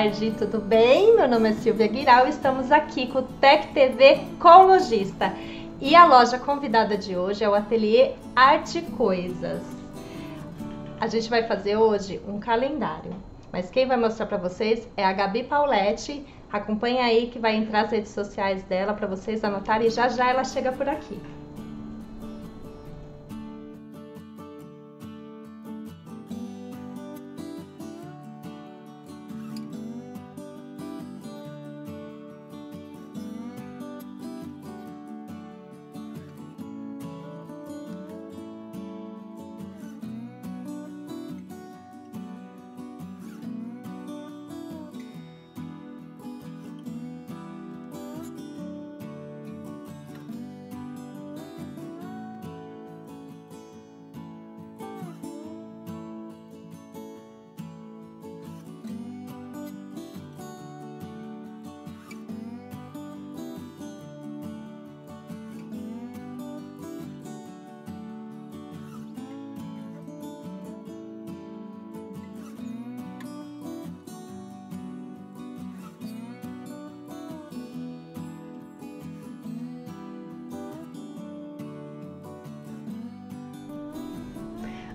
tarde, tudo bem? Meu nome é Silvia Guiral e estamos aqui com o Tech TV com Lojista. E a loja convidada de hoje é o Ateliê Arte Coisas. A gente vai fazer hoje um calendário, mas quem vai mostrar para vocês é a Gabi Pauletti. Acompanha aí que vai entrar as redes sociais dela para vocês anotarem e já já ela chega por aqui.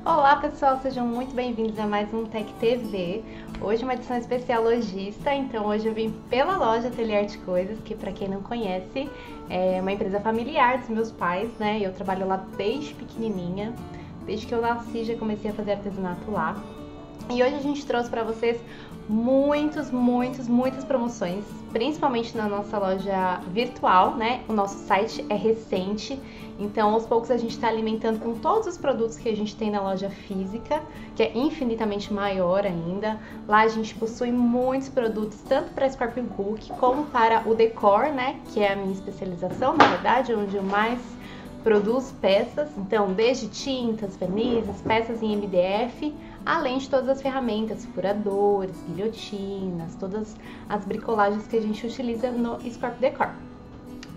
Olá pessoal, sejam muito bem-vindos a mais um Tech TV. Hoje uma edição especial lojista, então hoje eu vim pela loja Ateliê Arte Coisas, que para quem não conhece é uma empresa familiar dos meus pais, né? Eu trabalho lá desde pequenininha, desde que eu nasci já comecei a fazer artesanato lá. E hoje a gente trouxe para vocês muitos, muitos, muitas promoções, principalmente na nossa loja virtual, né? O nosso site é recente, então aos poucos a gente está alimentando com todos os produtos que a gente tem na loja física, que é infinitamente maior ainda. Lá a gente possui muitos produtos, tanto para Book como para o decor, né? Que é a minha especialização, na verdade, onde eu mais produzo peças, então desde tintas, vernizes, peças em MDF além de todas as ferramentas, furadores, guilhotinas, todas as bricolagens que a gente utiliza no Scorpio Decor.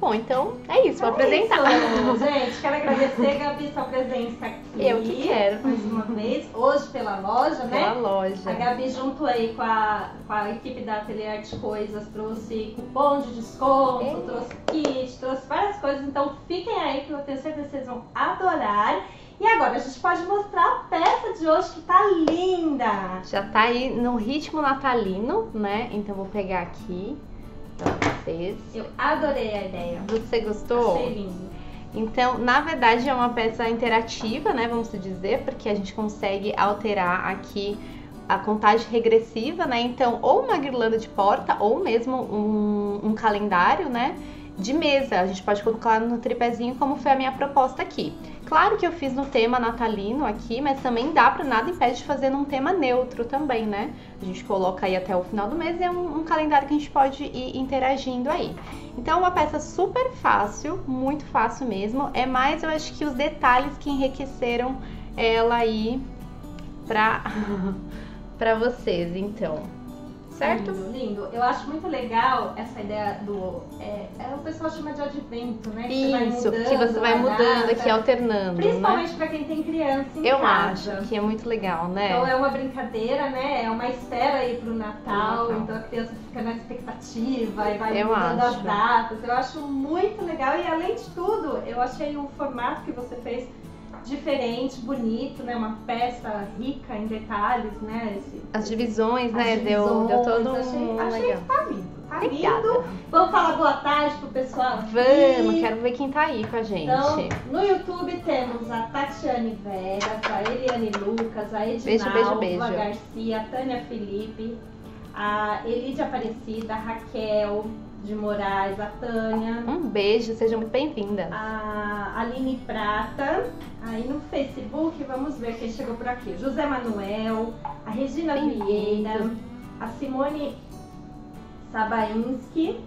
Bom, então é isso, vou é apresentar. Isso, gente, quero agradecer, Gabi, sua presença aqui. Eu que quero. Mais uma vez, hoje pela loja, né? Pela loja. A Gabi, junto aí com a, com a equipe da Ateliê Arte Coisas, trouxe cupom de desconto, trouxe kit, trouxe várias coisas. Então fiquem aí que eu tenho certeza que vocês vão adorar. E agora a gente pode mostrar a peça de hoje que tá linda. Já tá aí no ritmo natalino, né? Então vou pegar aqui pra vocês. Eu adorei a ideia. Você gostou? Achei lindo. Então, na verdade, é uma peça interativa, né? Vamos dizer, porque a gente consegue alterar aqui a contagem regressiva, né? Então, ou uma guirlanda de porta, ou mesmo um, um calendário, né? De mesa. A gente pode colocar no tripézinho, como foi a minha proposta aqui. Claro que eu fiz no tema natalino aqui, mas também dá para nada impede de fazer num tema neutro também, né? A gente coloca aí até o final do mês e é um, um calendário que a gente pode ir interagindo aí. Então, é uma peça super fácil, muito fácil mesmo. É mais, eu acho que os detalhes que enriqueceram ela aí pra, pra vocês, então certo? Lindo, lindo. Eu acho muito legal essa ideia do. É, é o pessoal chama de advento, né? Que Isso, você que você vai mudando aqui, alternando. Né? Principalmente né? para quem tem criança em Eu casa. acho que é muito legal, né? Então é uma brincadeira, né? É uma espera aí pro Natal, Natal. então a criança fica na expectativa e vai eu mudando acho. as datas. Eu acho muito legal e além de tudo, eu achei o formato que você fez diferente, bonito, né? Uma peça rica em detalhes, né? Esse, As divisões, né? Divisões, deu, deu todo achei, um achei legal. que tá lindo. Tá lindo. Vamos falar boa tarde pro pessoal aqui. Vamos, quero ver quem tá aí com a gente. Então, no YouTube temos a Tatiane Veras, a Eliane Lucas, a Edinalva beijo, beijo, Garcia, a Tânia Felipe, a Elidia Aparecida, a Raquel, de Moraes, a Tânia. Um beijo, seja muito bem-vinda. A Aline Prata. Aí no Facebook, vamos ver quem chegou por aqui. José Manuel, a Regina Vieira, a Simone Sabainski.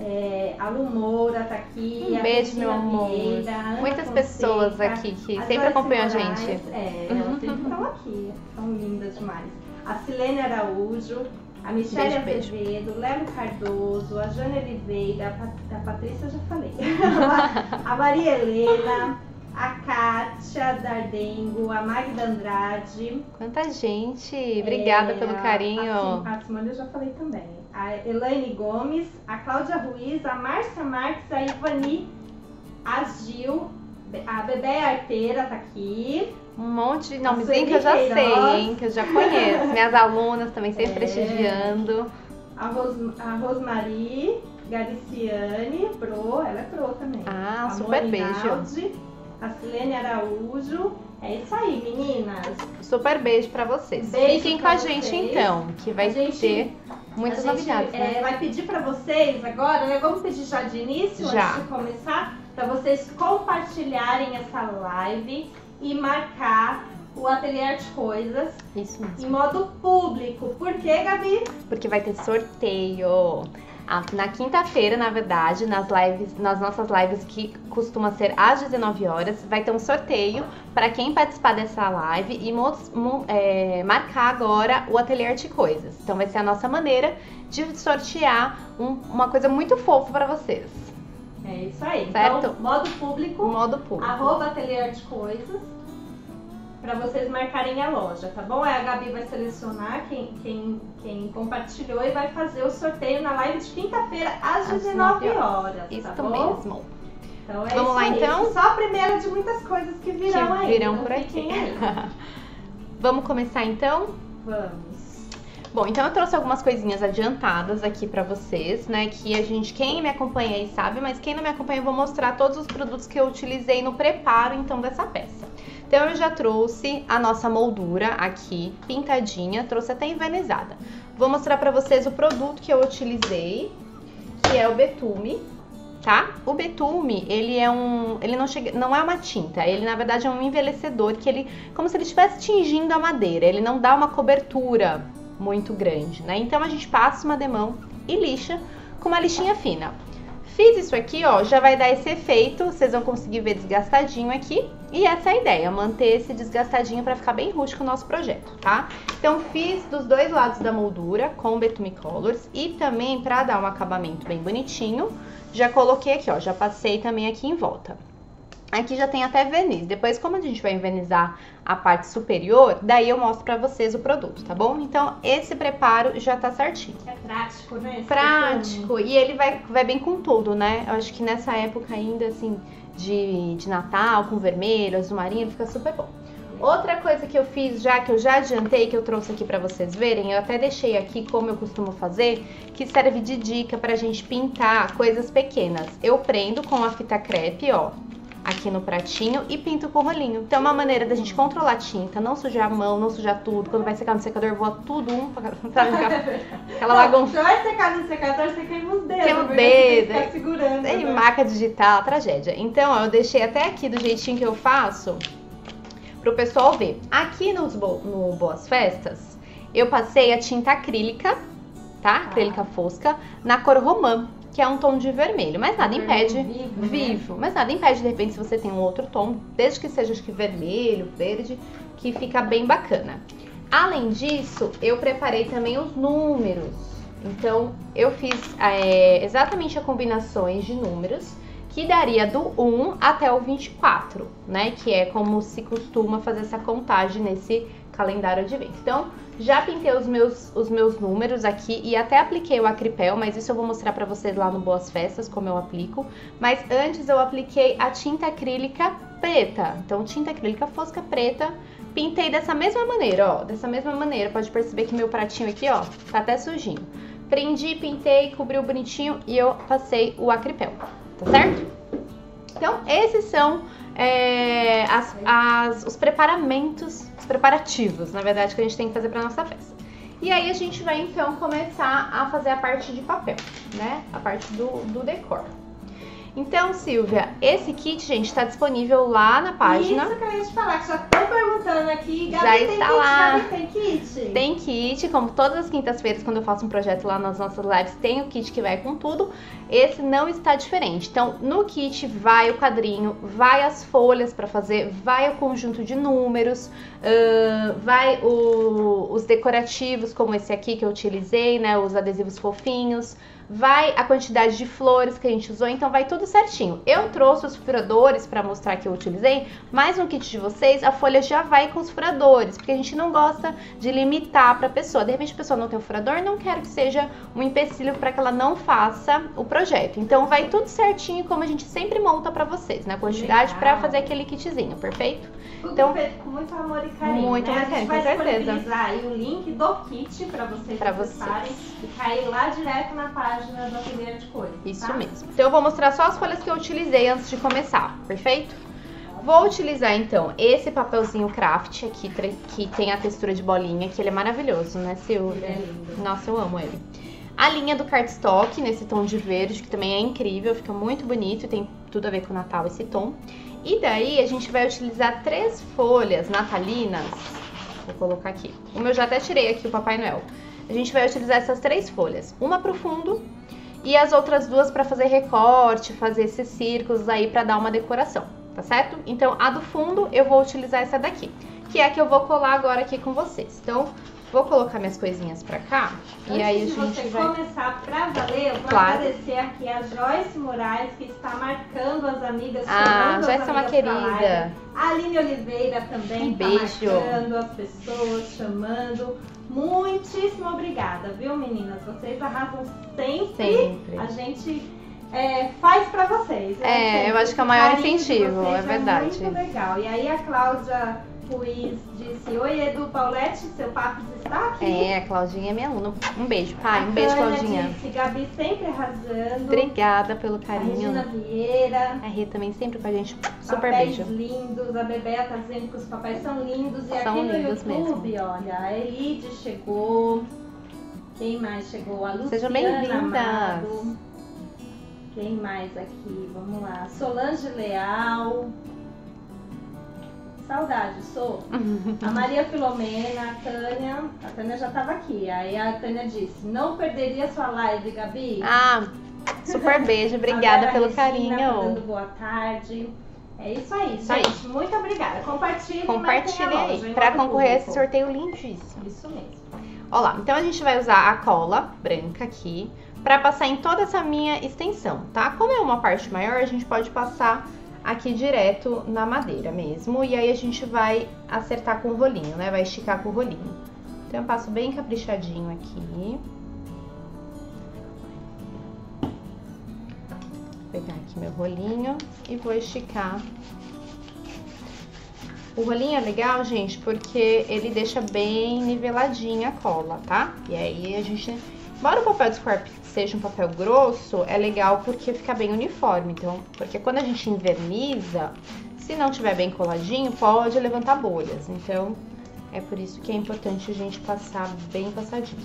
É, a Lu Moura tá aqui. Um beijo, meu amor. Vieira, Muitas Fonseca, pessoas aqui que sempre acompanham a gente. É, elas sempre estão aqui. São lindas demais. A Silene Araújo, a Michelle beijo, Azevedo, Léo Cardoso, a Jane Oliveira, a, Pat a Patrícia eu já falei, a Maria Helena, a Kátia Dardengo, a Magda Andrade. Quanta gente! Obrigada é, pelo carinho. A, a Simone eu já falei também. A Elaine Gomes, a Cláudia Ruiz, a Márcia Marques, a Ivani, Bebé Arteira tá aqui. Um monte de nomezinho que eu já sei, hein? Que eu já conheço. Minhas alunas também sempre é. prestigiando. A, Ros, a Rosmarie Gariciane, pro, ela é pro também. Ah, a super beijo. A Silene Araújo. É isso aí, meninas. Super beijo para vocês. Beijo Fiquem com a gente vocês. então, que vai gente, ter muitas gente, novidades. Né? É, vai pedir para vocês agora, né? Vamos pedir já de início, já. antes de começar, para vocês compartilharem essa live e marcar o Ateliê de Coisas. Isso mesmo. Em modo público. Por quê, Gabi? Porque vai ter sorteio. Na quinta-feira, na verdade, nas lives, nas nossas lives que costuma ser às 19 horas, vai ter um sorteio para quem participar dessa live e é, marcar agora o Ateliê Arte Coisas. Então vai ser a nossa maneira de sortear um, uma coisa muito fofa para vocês. É isso aí. Certo? Então, modo público. Modo público. Arroba Ateliê Arte Coisas para vocês marcarem a loja, tá bom? A Gabi vai selecionar quem, quem, quem compartilhou e vai fazer o sorteio na live de quinta-feira às 19 horas. Tá isso tá mesmo. Então é Vamos lá aí. então? Só a primeira de muitas coisas que virão que aí. Virão por aqui. Vamos começar então? Vamos. Bom, então eu trouxe algumas coisinhas adiantadas aqui para vocês, né? Que a gente, quem me acompanha aí sabe, mas quem não me acompanha, eu vou mostrar todos os produtos que eu utilizei no preparo então dessa peça. Então eu já trouxe a nossa moldura aqui, pintadinha, trouxe até envernizada. Vou mostrar para vocês o produto que eu utilizei, que é o betume, tá? O betume, ele é um, ele não chega, não é uma tinta, ele na verdade é um envelhecedor que ele, como se ele estivesse tingindo a madeira, ele não dá uma cobertura muito grande, né? Então a gente passa uma demão e lixa com uma lixinha fina. Fiz isso aqui, ó, já vai dar esse efeito, vocês vão conseguir ver desgastadinho aqui. E essa é a ideia, manter esse desgastadinho para ficar bem rústico o nosso projeto, tá? Então fiz dos dois lados da moldura com Betume Colors e também para dar um acabamento bem bonitinho, já coloquei aqui, ó, já passei também aqui em volta. Aqui já tem até verniz. Depois, como a gente vai envernizar a parte superior, daí eu mostro pra vocês o produto, tá bom? Então, esse preparo já tá certinho. É prático, né? Esse prático. E ele vai, vai bem com tudo, né? Eu acho que nessa época ainda, assim, de, de Natal, com vermelho, azul marinho, fica super bom. Outra coisa que eu fiz já, que eu já adiantei, que eu trouxe aqui pra vocês verem, eu até deixei aqui como eu costumo fazer, que serve de dica pra gente pintar coisas pequenas. Eu prendo com a fita crepe, ó, aqui no pratinho e pinto com o rolinho. Então é uma maneira da gente controlar a tinta, não sujar a mão, não sujar tudo. Quando vai secar no secador, voa tudo um, sabe? Aquela bagunça. Vai secar no secador, você queima os dedos. Queima o dedo. Ficar segurando. Tem né? marca digital, tragédia. Então, ó, eu deixei até aqui do jeitinho que eu faço pro pessoal ver. Aqui nos, no Boas Festas, eu passei a tinta acrílica, tá? Acrílica ah. fosca, na cor romã que é um tom de vermelho. Mas nada impede. Vivo, né? vivo. Mas nada impede, de repente, se você tem um outro tom, desde que seja acho que vermelho, verde, que fica bem bacana. Além disso, eu preparei também os números. Então, eu fiz é, exatamente as combinações de números que daria do 1 até o 24, né? Que é como se costuma fazer essa contagem nesse calendário de vento. Então, já pintei os meus, os meus números aqui e até apliquei o acripel, mas isso eu vou mostrar pra vocês lá no Boas Festas, como eu aplico. Mas antes eu apliquei a tinta acrílica preta. Então, tinta acrílica fosca preta. Pintei dessa mesma maneira, ó. Dessa mesma maneira. Pode perceber que meu pratinho aqui, ó, tá até sujinho. Prendi, pintei, cobriu bonitinho e eu passei o acripel, tá certo? Então, esses são é, as, as, os preparamentos os preparativos, na verdade, que a gente tem que fazer para nossa peça. E aí a gente vai então começar a fazer a parte de papel, né? A parte do, do decor. Então, Silvia, esse kit, gente, está disponível lá na página. Isso que eu ia te falar, que já estão perguntando aqui. Gabi, já está kit, lá. Gabi, tem kit? Tem kit, como todas as quintas-feiras, quando eu faço um projeto lá nas nossas lives, tem o kit que vai com tudo. Esse não está diferente. Então, no kit vai o quadrinho, vai as folhas para fazer, vai o conjunto de números, uh, vai o, os decorativos, como esse aqui que eu utilizei, né? Os adesivos fofinhos vai a quantidade de flores que a gente usou, então vai tudo certinho. Eu trouxe os furadores para mostrar que eu utilizei, mas no kit de vocês a folha já vai com os furadores, porque a gente não gosta de limitar para a pessoa. De repente a pessoa não tem o furador, não quero que seja um empecilho para que ela não faça o projeto. Então vai tudo certinho como a gente sempre monta para vocês, na né? quantidade para fazer aquele kitzinho, perfeito? Tudo então, feito com muito amor e carinho. Muito né? amor e carinho, com certeza. aí o link do kit para vocês acessarem vocês. e cair lá direto na página do Ateliê de Cores. Isso tá? mesmo. Então eu vou mostrar só as folhas que eu utilizei antes de começar, perfeito? Vou utilizar então esse papelzinho craft aqui, que tem a textura de bolinha, que ele é maravilhoso, né, Silvia? é lindo. Nossa, eu amo ele. A linha do cardstock, nesse tom de verde, que também é incrível, fica muito bonito, tem tudo a ver com o Natal esse tom. E daí a gente vai utilizar três folhas natalinas. Vou colocar aqui. O meu já até tirei aqui o Papai Noel. A gente vai utilizar essas três folhas. Uma pro fundo e as outras duas para fazer recorte, fazer esses círculos aí para dar uma decoração, tá certo? Então a do fundo eu vou utilizar essa daqui, que é a que eu vou colar agora aqui com vocês. Então Vou colocar minhas coisinhas pra cá Antes e aí a gente vai... você começar pra valer, eu vou claro. agradecer aqui a Joyce Moraes, que está marcando as amigas, Ah, Joyce é uma querida. A Aline Oliveira também um está beijo. marcando as pessoas, chamando. Muitíssimo obrigada, viu meninas? Vocês arrasam sempre. Sempre. A gente é, faz pra vocês. É, eu acho que é o maior incentivo, é verdade. É muito legal. E aí a Cláudia Ruiz disse: Oi, Edu Paulette, seu papo está aqui. É, a Claudinha é minha aluna. Um beijo, pai. Um beijo, Claudinha. Disse, Gabi sempre arrasando. Obrigada pelo carinho. A Regina Vieira. A Rita também sempre com a gente. Super papéis beijo. lindos. A Bebé tá dizendo que os papéis são lindos. E são aqui no YouTube, mesmo. olha, a Elide chegou. Quem mais chegou? A Luciana Sejam bem-vindas. Quem mais aqui? Vamos lá. Solange Leal. Saudade, sou. A Maria Filomena, a Tânia. A Tânia já estava aqui. Aí a Tânia disse: Não perderia sua live, Gabi? Ah, super beijo. Obrigada pelo Regina, carinho. Dando boa tarde. É isso aí, Isso gente. Muito obrigada. Compartilhe. Compartilhe aí para concorrer a esse sorteio lindíssimo. Isso mesmo. Olha lá, então a gente vai usar a cola branca aqui para passar em toda essa minha extensão, tá? Como é uma parte maior, a gente pode passar aqui direto na madeira mesmo. E aí a gente vai acertar com o rolinho, né? Vai esticar com o rolinho. Então eu passo bem caprichadinho aqui. Vou pegar aqui meu rolinho e vou esticar. O rolinho é legal, gente, porque ele deixa bem niveladinha a cola, tá? E aí a gente Embora o papel de seja um papel grosso, é legal porque fica bem uniforme. Então, porque quando a gente inverniza, se não tiver bem coladinho, pode levantar bolhas. Então, é por isso que é importante a gente passar bem passadinho.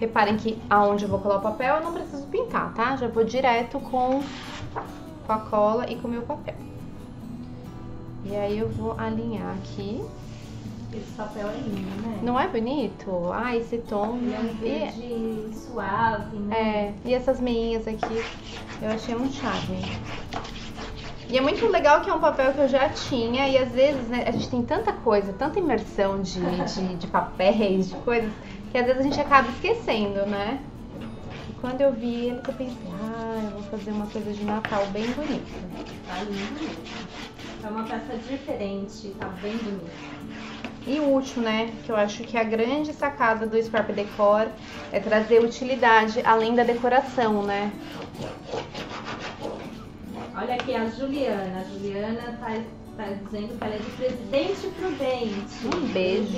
Reparem que aonde eu vou colar o papel eu não preciso pintar, tá? Já vou direto com, com a cola e com o meu papel. E aí eu vou alinhar aqui. Esse papel é lindo, né? Não é bonito? Ah, esse tom. Ele é um verde e... suave, né? É, e essas meinhas aqui, eu achei um charme. E é muito legal que é um papel que eu já tinha e às vezes né, a gente tem tanta coisa, tanta imersão de, de, de papéis, de coisas, que às vezes a gente acaba esquecendo, né? E quando eu vi ele, eu pensei, ah, eu vou fazer uma coisa de Natal bem bonita. Tá lindo. É uma peça diferente, tá bem bonita. E o último, né, que eu acho que é a grande sacada do Scorp Decor é trazer utilidade além da decoração, né? Olha aqui a Juliana. A Juliana tá, tá dizendo que ela é de Presidente Prudente. Um beijo.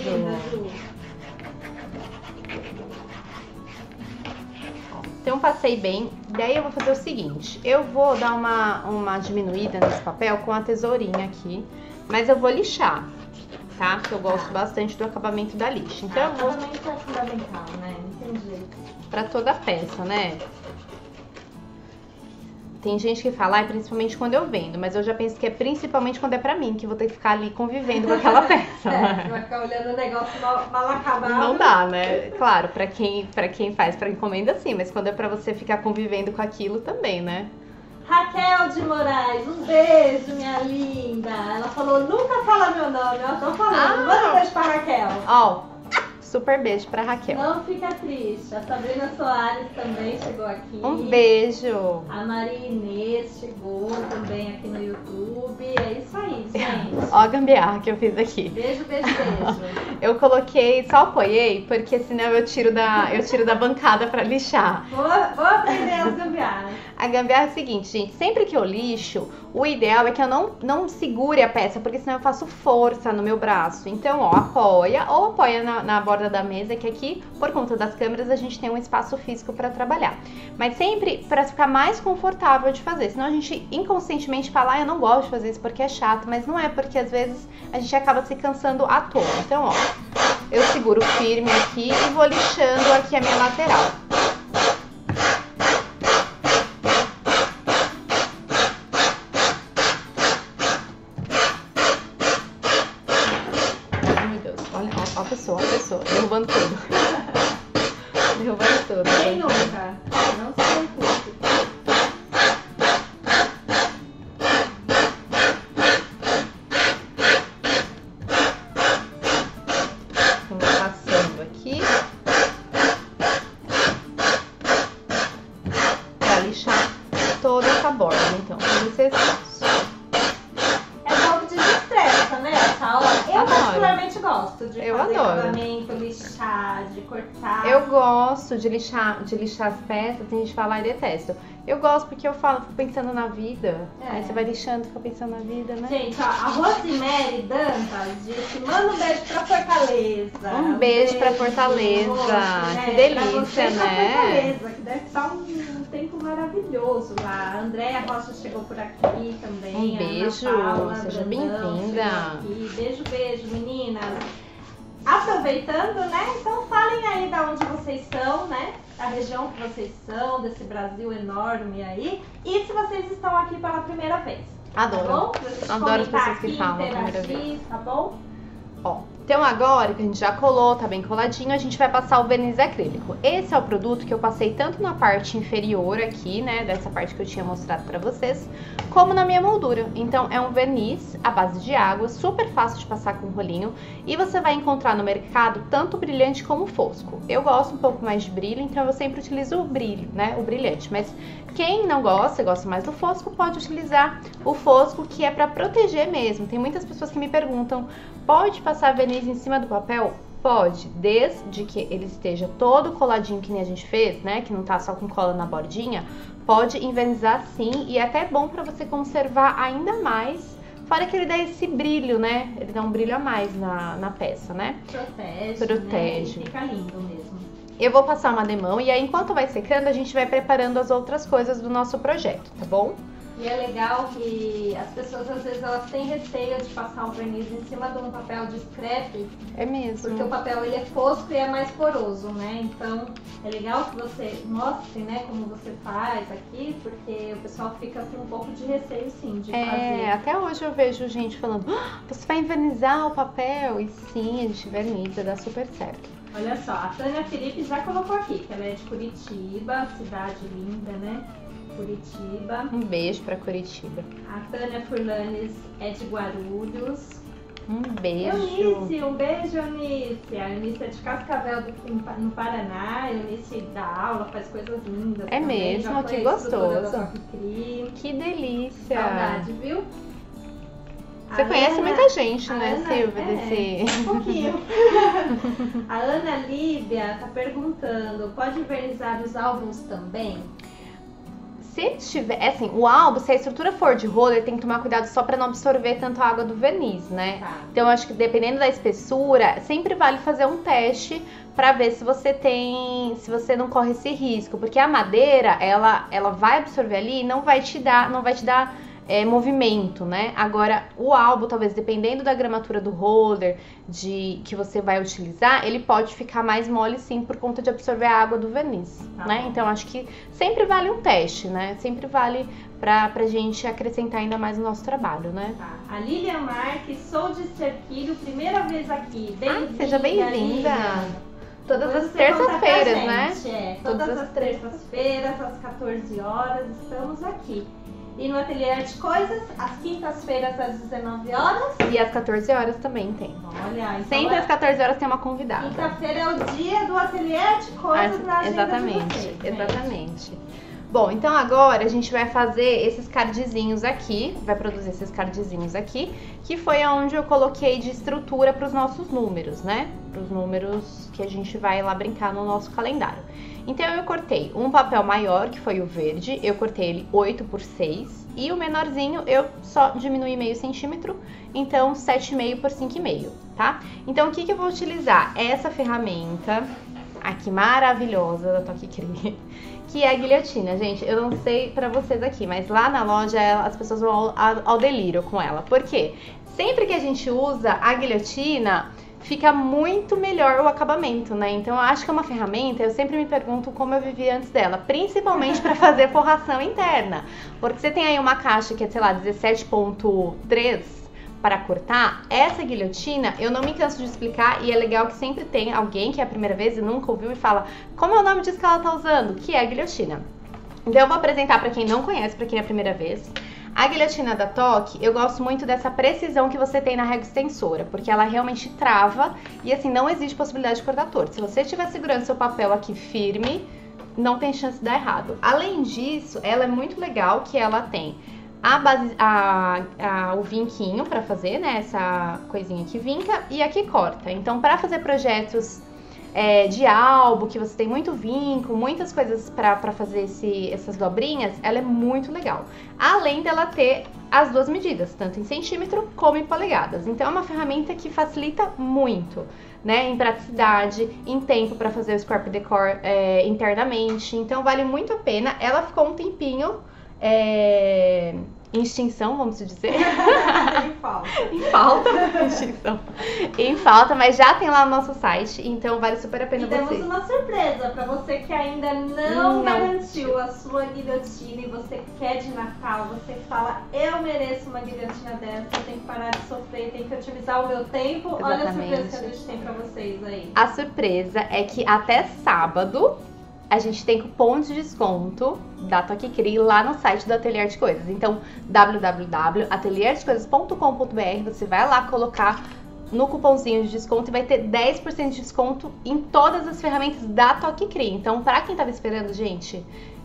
Então passei bem, daí eu vou fazer o seguinte, eu vou dar uma, uma diminuída nesse papel com a tesourinha aqui, mas eu vou lixar, tá? Porque eu gosto bastante do acabamento da lixa. Então ah, eu vou... acabamento é fundamental, né? Não tem jeito. Pra toda a peça, né? Tem gente que fala, ah, principalmente quando eu vendo, mas eu já penso que é principalmente quando é pra mim, que vou ter que ficar ali convivendo com aquela peça. é, né? vai ficar olhando o negócio mal, mal, acabado. Não dá, né? Claro, pra quem, pra quem faz pra encomenda sim, mas quando é pra você ficar convivendo com aquilo também, né? Raquel de Moraes, um beijo, minha linda. Ela falou, nunca fala meu nome, eu tô falando. Ah. Manda um beijo pra Raquel. Ó, Super beijo pra Raquel. Não fica triste. A Sabrina Soares também chegou aqui. Um beijo. A Maria Inês chegou também aqui no YouTube. É isso aí, gente. Ó a gambiarra que eu fiz aqui. Beijo, beijo, beijo. eu coloquei, só apoiei, porque senão eu tiro da, eu tiro da bancada pra lixar. Vou, vou aprender as gambiarras. A gambiarra é a seguinte, gente. Sempre que eu lixo, o ideal é que eu não, não segure a peça, porque senão eu faço força no meu braço. Então, ó, apoia ou apoia na, na borda da mesa, que aqui, por conta das câmeras, a gente tem um espaço físico para trabalhar. Mas sempre para ficar mais confortável de fazer, senão a gente inconscientemente fala, ah, eu não gosto de fazer isso porque é chato, mas não é porque às vezes a gente acaba se cansando à toa. Então, ó, eu seguro firme aqui e vou lixando aqui a minha lateral. Lixar, as peças, tem gente que fala, e detesto. Eu gosto porque eu falo, fico pensando na vida. É. Aí você vai lixando, fica pensando na vida, né? Gente, ó, a Rosemary Dantas disse: manda um beijo pra Fortaleza. Um, um beijo, beijo pra Fortaleza. Rosemary, que delícia, né? Fortaleza, que deve estar um, um, tempo maravilhoso lá. A Andréia Rocha chegou por aqui também. Um beijo, Paula, seja bem-vinda. Beijo, beijo, meninas. Aproveitando, né? Então falem aí da onde vocês são, né? Da região que vocês são, desse Brasil enorme aí. E se vocês estão aqui pela primeira vez. Adoro. Tá Adoro as pessoas que falam pela primeira vez. Tá bom? Ó, então agora que a gente já colou, tá bem coladinho, a gente vai passar o verniz acrílico. Esse é o produto que eu passei tanto na parte inferior aqui, né, dessa parte que eu tinha mostrado pra vocês, como na minha moldura. Então é um verniz à base de água, super fácil de passar com rolinho e você vai encontrar no mercado tanto brilhante como fosco. Eu gosto um pouco mais de brilho, então eu sempre utilizo o brilho, né, o brilhante, mas quem não gosta, gosta mais do fosco, pode utilizar o fosco que é para proteger mesmo. Tem muitas pessoas que me perguntam, pode passar verniz em cima do papel? Pode, desde que ele esteja todo coladinho que nem a gente fez, né? Que não tá só com cola na bordinha, pode envernizar sim e é até bom para você conservar ainda mais. Fora que ele dá esse brilho, né? Ele dá um brilho a mais na, na peça, né? Protege. Protege. Né? fica lindo mesmo. Eu vou passar uma demão e aí enquanto vai secando a gente vai preparando as outras coisas do nosso projeto, tá bom? E é legal que as pessoas às vezes elas têm receio de passar um verniz em cima de um papel de scrap. É mesmo. Porque o papel ele é fosco e é mais poroso, né? Então é legal que você mostre, né, como você faz aqui, porque o pessoal fica com um pouco de receio sim de é, fazer. até hoje eu vejo gente falando, ah, você vai invernizar o papel? E sim, a gente verniza, dá super certo. Olha só, a Tânia Felipe já colocou aqui, que ela é de Curitiba, cidade linda, né? Curitiba. Um beijo para Curitiba. A Tânia Furlanes é de Guarulhos. Um beijo. Eunice, um beijo, Eunice. A Eunice é de Cascavel, do, no Paraná. A Eunice dá aula, faz coisas lindas. É também. mesmo? Que gostoso. Que delícia. Saudade, viu? Você a conhece Ana, muita gente, né, Ana, Silvia? É, desse... Um pouquinho. a Ana Lívia tá perguntando: pode vernizar os álbuns também? se tiver, é assim, o álbum, se a estrutura for de roller, tem que tomar cuidado só para não absorver tanto a água do verniz, né? Tá. Então acho que dependendo da espessura, sempre vale fazer um teste para ver se você tem, se você não corre esse risco, porque a madeira, ela ela vai absorver ali e não vai te dar, não vai te dar é, movimento, né? Agora, o álbum, talvez dependendo da gramatura do roller de que você vai utilizar, ele pode ficar mais mole sim por conta de absorver a água do verniz, tá né? Então, acho que sempre vale um teste, né? Sempre vale pra, pra gente acrescentar ainda mais no nosso trabalho, né? Tá. A Lilian Marques, sou de Serquilho, primeira vez aqui. Bem ah, seja bem-vinda! Todas as terças-feiras, né? É, todas, todas as terças-feiras, às 14 horas, estamos aqui. E no Ateliê Arte Coisas, às quintas-feiras às 19 horas. E às 14 horas também tem. Olha, então Sempre é... às 14 horas tem uma convidada. Quinta-feira é o dia do Ateliê Arte Coisas na agenda Exatamente, vocês, exatamente. Bom, então agora a gente vai fazer esses cardzinhos aqui, vai produzir esses cardzinhos aqui, que foi onde eu coloquei de estrutura para os nossos números, né? Para os números que a gente vai lá brincar no nosso calendário. Então eu cortei um papel maior, que foi o verde, eu cortei ele 8 por 6, e o menorzinho eu só diminui meio centímetro, então 7,5 por 5,5, tá? Então o que, que eu vou utilizar? Essa ferramenta aqui maravilhosa da Toque Cri que é a guilhotina. Gente, eu não sei para vocês aqui, mas lá na loja as pessoas vão ao, ao delírio com ela. Por quê? Sempre que a gente usa a guilhotina, fica muito melhor o acabamento, né? Então eu acho que é uma ferramenta, eu sempre me pergunto como eu vivia antes dela, principalmente para fazer forração interna. Porque você tem aí uma caixa que é, sei lá, 17.3 para cortar, essa guilhotina eu não me canso de explicar e é legal que sempre tem alguém que é a primeira vez e nunca ouviu e fala como é o nome disso que ela tá usando, que é a guilhotina. Então eu vou apresentar para quem não conhece, para quem é a primeira vez. A guilhotina da Toque, eu gosto muito dessa precisão que você tem na régua extensora, porque ela realmente trava e assim não existe possibilidade de cortar torto. Se você estiver segurando seu papel aqui firme, não tem chance de dar errado. Além disso, ela é muito legal que ela tem a base, a, a, o vinquinho para fazer, né? Essa coisinha que vinca e aqui corta. Então, para fazer projetos é, de álbum, que você tem muito vinco, muitas coisas para fazer esse, essas dobrinhas, ela é muito legal. Além dela ter as duas medidas, tanto em centímetro como em polegadas. Então, é uma ferramenta que facilita muito. Né, em praticidade, em tempo para fazer o Scorpio Decor é, internamente. Então vale muito a pena. Ela ficou um tempinho é, em extinção, vamos dizer. em falta. em falta, extinção. Em falta, mas já tem lá no nosso site, então vale super a pena e você. temos uma surpresa para você que ainda não, não garantiu a sua guilhotina e você quer de Natal, você fala, eu mereço uma guilhotina dessa, eu tenho que parar de sofrer, tenho que otimizar o meu tempo. Exatamente. Olha a surpresa que a gente tem para vocês aí. A surpresa é que até sábado a gente tem cupom de desconto da Toque Cri lá no site do Ateliê de Coisas. Então, www.atelierdecoisas.com.br, você vai lá colocar no cupomzinho de desconto e vai ter 10% de desconto em todas as ferramentas da Toque Cri. Então, para quem tava esperando, gente,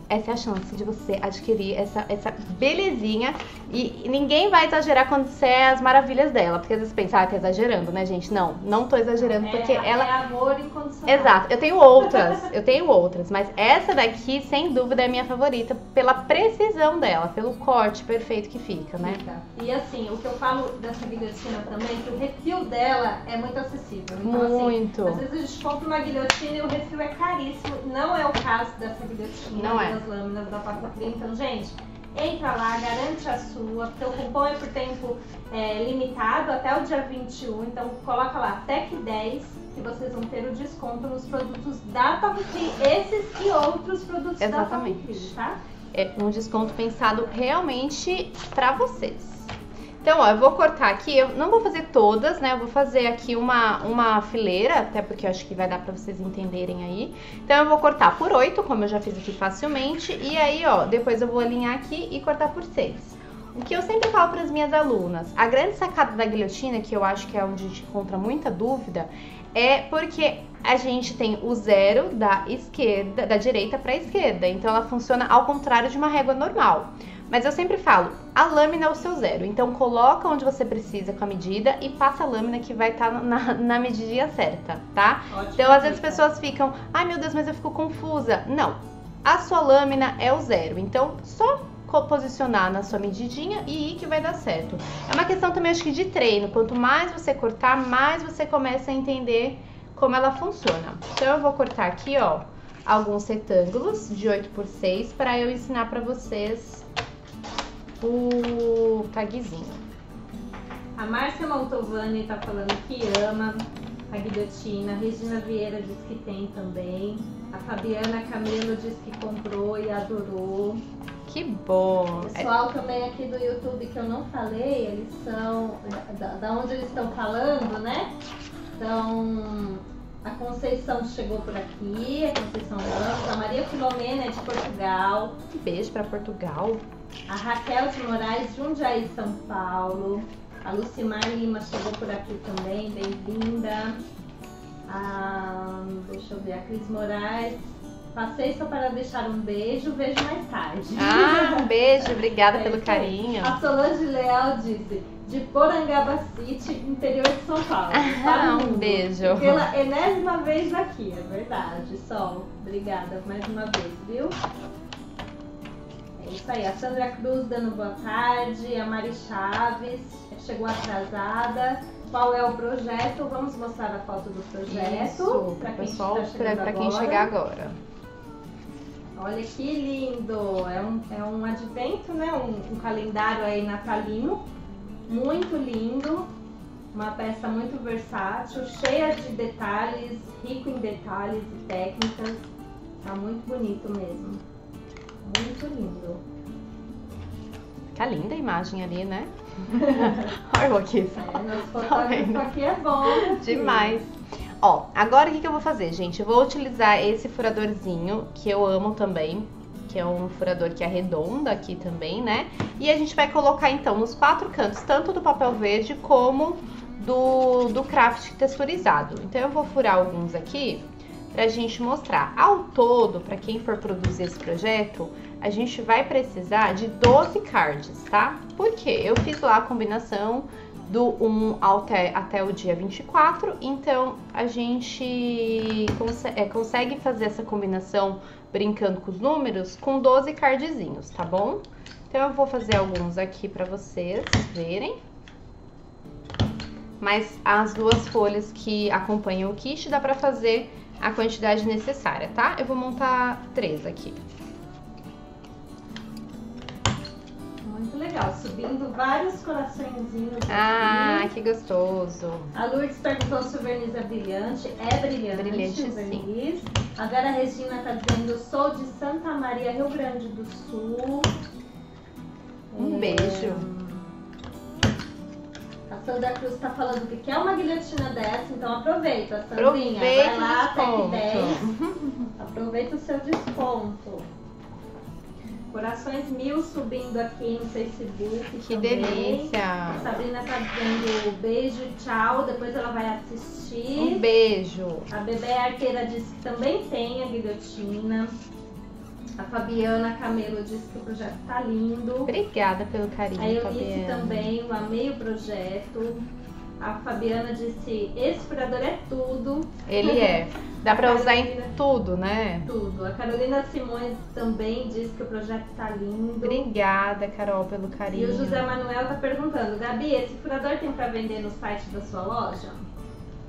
essa é a chance de você adquirir essa, essa belezinha. E ninguém vai exagerar quando disser as maravilhas dela. Porque às vezes pensa, ah, tá exagerando, né, gente? Não, não tô exagerando, é, porque é ela. É amor incondicional. Exato, eu tenho outras, eu tenho outras, mas essa daqui, sem dúvida, é a minha favorita pela precisão dela, pelo corte perfeito que fica, né? E assim, o que eu falo dessa guilhotina também, que o refil dela é muito acessível. Então, muito. Assim, às vezes a gente compra uma guilhotina e o refil é caríssimo. Não é o caso dessa guilhotina. Não é lâminas da Pacotril. Então, gente, entra lá, garante a sua. Seu cupom é por tempo é, limitado até o dia 21. Então, coloca lá TEC10 que vocês vão ter o desconto nos produtos da Pacotril. Esses e outros produtos Exatamente. da Pacotril, tá? É um desconto pensado realmente para vocês. Então, ó, eu vou cortar aqui, eu não vou fazer todas, né? Eu vou fazer aqui uma, uma fileira, até porque eu acho que vai dar pra vocês entenderem aí. Então, eu vou cortar por oito, como eu já fiz aqui facilmente. E aí, ó, depois eu vou alinhar aqui e cortar por seis. O que eu sempre falo para as minhas alunas, a grande sacada da guilhotina, que eu acho que é onde a gente encontra muita dúvida, é porque a gente tem o zero da esquerda, da direita para esquerda. Então ela funciona ao contrário de uma régua normal. Mas eu sempre falo, a lâmina é o seu zero. Então coloca onde você precisa com a medida e passa a lâmina que vai estar tá na, na medida certa, tá? Ótimo. Então às vezes as pessoas ficam, ai meu Deus, mas eu fico confusa. Não, a sua lâmina é o zero. Então só posicionar na sua medidinha e ir que vai dar certo. É uma questão também, acho que, de treino. Quanto mais você cortar, mais você começa a entender como ela funciona. Então, eu vou cortar aqui, ó, alguns retângulos de 8 por 6 para eu ensinar para vocês o tagzinho. A Márcia Montovani tá falando que ama a guilhotina. A Regina Vieira diz que tem também. A Fabiana Camelo diz que comprou e adorou. Que bom! O pessoal é... também aqui do YouTube que eu não falei, eles são. Da, da onde eles estão falando, né? Então, A Conceição chegou por aqui, a Conceição Ramos, a Maria Filomena é de Portugal. Um beijo para Portugal. A Raquel de Moraes, Jundiaí, São Paulo. A Lucimar Lima chegou por aqui também, bem-vinda. Ah, deixa eu ver, a Cris Moraes. Passei só para deixar um beijo, vejo mais tarde. Ah, um beijo, obrigada é, pelo carinho. A Solange Leal disse, de Porangaba City, interior de São Paulo. Ah, um beijo. Pela enésima vez aqui, é verdade. Sol, obrigada mais uma vez, viu? É isso aí, a Sandra Cruz dando boa tarde, a Mari Chaves chegou atrasada. Qual é o projeto? Vamos mostrar a foto do projeto para quem pessoal, para quem chegar agora. Olha que lindo! É um, é um advento, né? Um, um calendário aí natalino, muito lindo, uma peça muito versátil, cheia de detalhes, rico em detalhes e técnicas. Tá muito bonito mesmo. Muito lindo. Fica linda a imagem ali, né? Olha aqui. É, nosso fotógrafo aqui é bom. Demais. Ó, agora o que, que eu vou fazer, gente? Eu vou utilizar esse furadorzinho, que eu amo também, que é um furador que arredonda aqui também, né? E a gente vai colocar, então, nos quatro cantos, tanto do papel verde como do, do craft texturizado. Então, eu vou furar alguns aqui pra gente mostrar. Ao todo, para quem for produzir esse projeto, a gente vai precisar de 12 cards, tá? Porque eu fiz lá a combinação do 1 até, até o dia 24, então a gente é, consegue fazer essa combinação brincando com os números com 12 cardzinhos, tá bom? Então eu vou fazer alguns aqui para vocês verem. Mas as duas folhas que acompanham o kit dá para fazer a quantidade necessária, tá? Eu vou montar três aqui. legal, subindo vários coraçõezinhos. Ah, aqui. que gostoso. A Lourdes perguntou se o verniz é brilhante. É brilhante, brilhante o verniz. Sim. A Vera Regina está dizendo, sou de Santa Maria, Rio Grande do Sul. Um é... beijo. A Sandra Cruz está falando que quer uma guilhotina dessa, então aproveita, Sandrinha. Aproveita Vai lá, Tec 10. aproveita o seu desconto. Corações Mil subindo aqui no Facebook. Que também. delícia! A Sabrina tá dizendo beijo tchau. Depois ela vai assistir. Um beijo. A Bebê Arqueira disse que também tem a guilhotina. A Fabiana Camelo disse que o projeto tá lindo. Obrigada pelo carinho, A Eunice também, eu amei o projeto. A Fabiana disse: esse furador é tudo. Ele é. Dá pra usar em tudo, né? Tudo. A Carolina Simões também disse que o projeto tá lindo. Obrigada, Carol, pelo carinho. E o José Manuel tá perguntando: Gabi, esse furador tem pra vender no site da sua loja?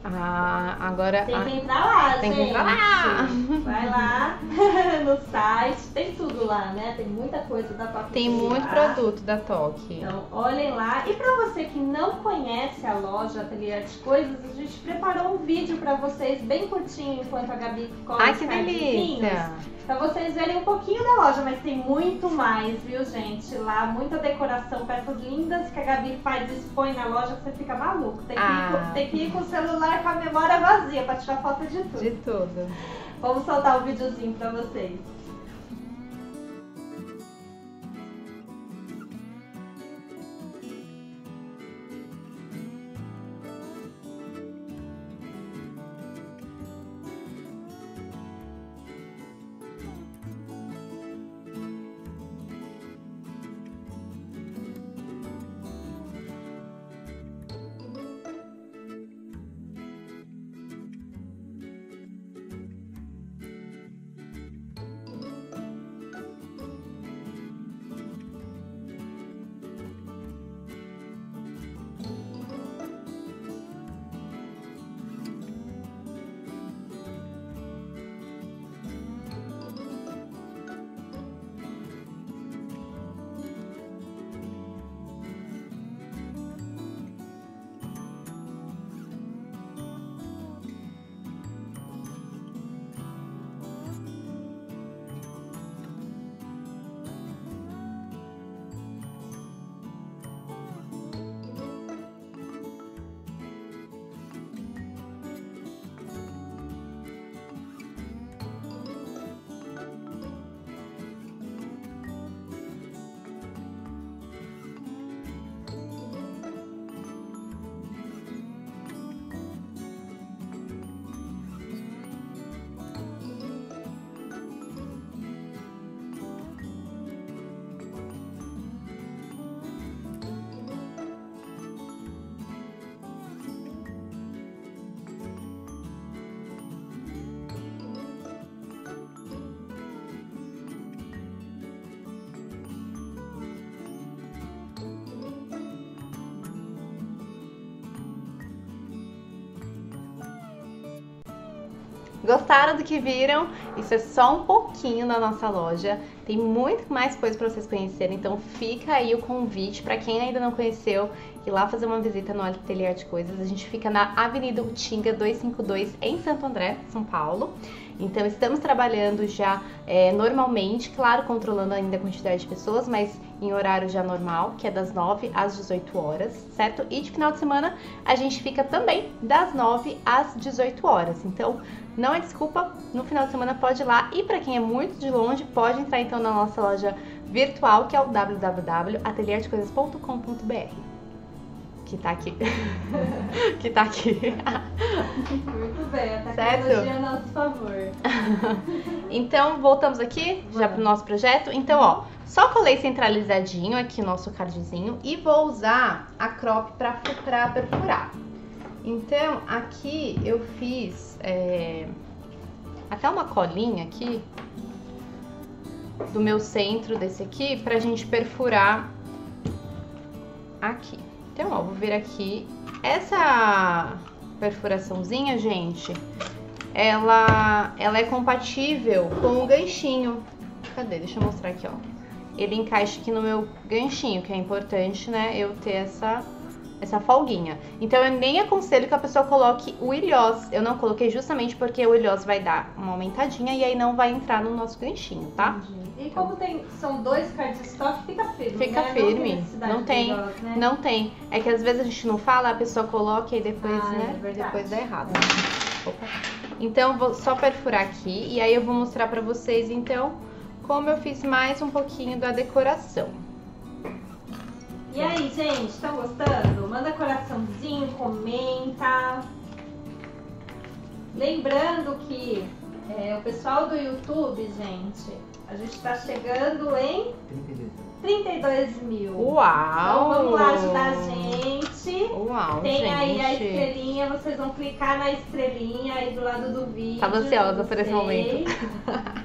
Ah, agora. Tem que entrar lá, tem gente. que entrar lá. Vai lá no site, tem tudo lá, né? Tem muita coisa da Toque. Tem muito produto da Toque. Então, olhem lá. E para você que não conhece a loja Ateliê de Coisas, a gente preparou um vídeo para vocês bem curtinho enquanto a Gabi coloca Ai, que delícia! Pra vocês verem um pouquinho da loja, mas tem muito mais, viu, gente? Lá, muita decoração, peças lindas que a Gabi faz e expõe na loja você fica maluco. Tem que, ah. ir, com, tem que ir com o celular com a memória vazia pra tirar foto de tudo. De tudo. Vamos soltar o um videozinho pra vocês. Gostaram do que viram? Isso é só um pouquinho da nossa loja. Tem muito mais coisa para vocês conhecerem, então fica aí o convite para quem ainda não conheceu ir lá fazer uma visita no Ateliê de Coisas. A gente fica na Avenida Utinga 252 em Santo André, São Paulo. Então estamos trabalhando já é, normalmente, claro, controlando ainda a quantidade de pessoas, mas em horário já normal, que é das 9 às 18 horas, certo? E de final de semana a gente fica também das 9 às 18 horas. Então não é desculpa, no final de semana pode ir lá. E para quem é muito de longe, pode entrar então na nossa loja virtual, que é o www.atelierdecoisas.com.br. Que tá aqui. que tá aqui. Muito bem, a tecnologia a nosso favor. então, voltamos aqui Vamos. já pro nosso projeto. Então, ó, só colei centralizadinho aqui o nosso cardzinho e vou usar a crop pra, pra perfurar. Então, aqui eu fiz é, até uma colinha aqui do meu centro desse aqui pra gente perfurar aqui. Então, ó, vou vir aqui. Essa perfuraçãozinha, gente, ela, ela é compatível com o ganchinho. Cadê? Deixa eu mostrar aqui, ó. Ele encaixa aqui no meu ganchinho, que é importante, né, eu ter essa essa folguinha. Então eu nem aconselho que a pessoa coloque o ilhós. Eu não coloquei justamente porque o ilhós vai dar uma aumentadinha e aí não vai entrar no nosso ganchinho, tá? Entendi. E como tem, são dois cardstock, fica firme, Fica né? firme, não, não tem, ilhós, né? não tem. É que às vezes a gente não fala, a pessoa coloca e depois, ah, né, é depois dá errado. Opa. Então vou só perfurar aqui e aí eu vou mostrar pra vocês então como eu fiz mais um pouquinho da decoração. E aí, gente, estão gostando? Manda coraçãozinho, comenta. Lembrando que é, o pessoal do YouTube, gente, a gente está chegando em 32 mil. Uau! Então vamos lá ajudar a gente. Uau, Tem gente. aí a estrelinha, vocês vão clicar na estrelinha aí do lado do vídeo. Tava ansiosa por esse momento.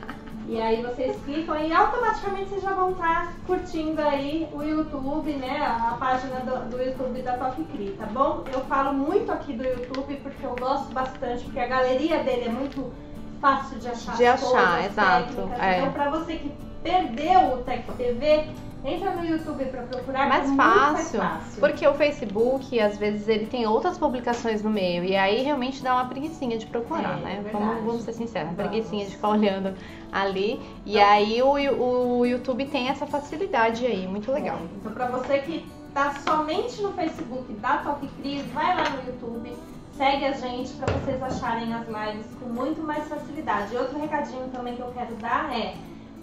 E aí vocês clicam e automaticamente vocês já vão estar tá curtindo aí o YouTube, né? A página do, do YouTube da Top Cri, tá bom? Eu falo muito aqui do YouTube porque eu gosto bastante, porque a galeria dele é muito fácil de achar. De achar, exato. É. Então, pra você que perdeu o Tech TV, Entra no YouTube para procurar. Mais fácil, mais fácil. Porque o Facebook, às vezes, ele tem outras publicações no meio. E aí realmente dá uma preguiçinha de procurar, é, né? É vamos, vamos, ser sinceros, uma preguiçinha de ficar olhando ali. E então, aí o, o YouTube tem essa facilidade aí, muito legal. É. Então, para você que tá somente no Facebook da Top Cris, vai lá no YouTube. Segue a gente para vocês acharem as lives com muito mais facilidade. E outro recadinho também que eu quero dar é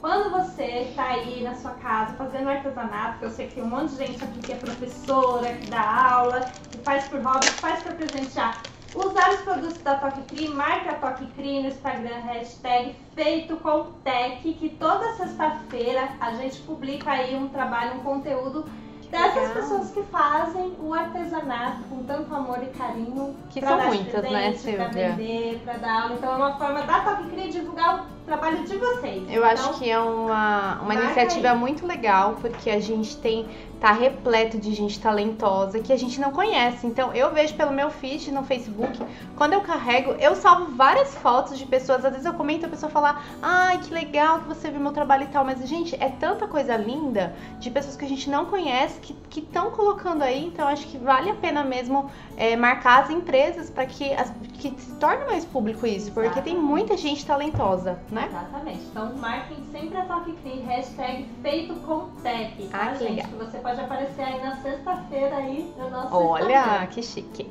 quando você está aí na sua casa fazendo artesanato, que eu sei que tem um monte de gente aqui que é professora, que dá aula, que faz por hobby, que faz para presentear, usar os produtos da Toque Cri, marque a Toque Cri no Instagram, hashtag feito com tech, que toda sexta-feira a gente publica aí um trabalho, um conteúdo dessas Legal. pessoas que fazem o artesanato com tanto amor e carinho. Que são muitas, né, Silvia? Pra vender, pra dar aula. Então é uma forma da Toque Cri divulgar o trabalho de vocês. Eu então, acho que é uma, uma iniciativa aí. muito legal, porque a gente tem tá repleto de gente talentosa que a gente não conhece. Então eu vejo pelo meu feed no Facebook, quando eu carrego, eu salvo várias fotos de pessoas, às vezes eu comento a pessoa falar: "Ai, que legal que você viu meu trabalho e tal", mas gente, é tanta coisa linda de pessoas que a gente não conhece que estão colocando aí, então acho que vale a pena mesmo é, marcar as empresas para que, as, que se torne mais público isso, porque Exatamente. tem muita gente talentosa, né? Exatamente. Então marquem sempre a Top Clean, hashtag feito com tech, tá, ah, gente? Legal. Que você pode aparecer aí na sexta-feira aí no nosso Olha, Instagram. que chique.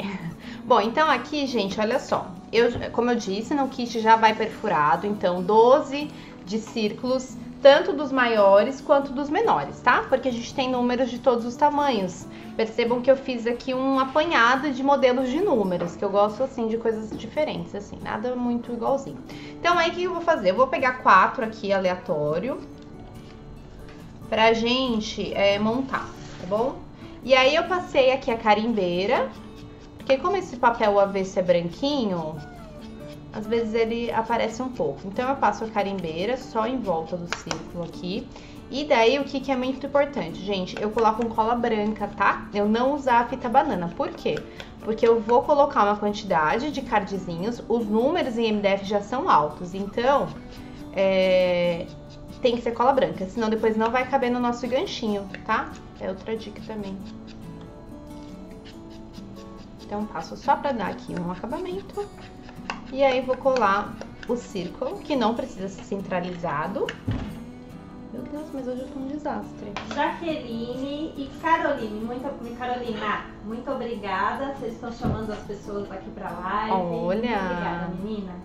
Bom, então aqui, gente, olha só. Eu, como eu disse, no kit já vai perfurado, então 12 de círculos, tanto dos maiores quanto dos menores, tá? Porque a gente tem números de todos os tamanhos. Percebam que eu fiz aqui um apanhado de modelos de números, que eu gosto assim de coisas diferentes, assim, nada muito igualzinho. Então aí o que eu vou fazer? Eu vou pegar quatro aqui aleatório pra gente é, montar, tá bom? E aí eu passei aqui a carimbeira, porque como esse papel avesso é branquinho, às vezes ele aparece um pouco. Então eu passo a carimbeira só em volta do círculo aqui. E daí o que, que é muito importante, gente? Eu coloco com cola branca, tá? Eu não usar a fita banana. Por quê? Porque eu vou colocar uma quantidade de cardzinhos, os números em MDF já são altos, então é, tem que ser cola branca, senão depois não vai caber no nosso ganchinho, tá? É outra dica também. Então passo só pra dar aqui um acabamento. E aí vou colar o círculo, que não precisa ser centralizado. Meu Deus, mas hoje eu tô um desastre. Jaqueline e Caroline, muito, Carolina, muito obrigada. Vocês estão chamando as pessoas aqui pra live. Olha! Muito obrigada, meninas.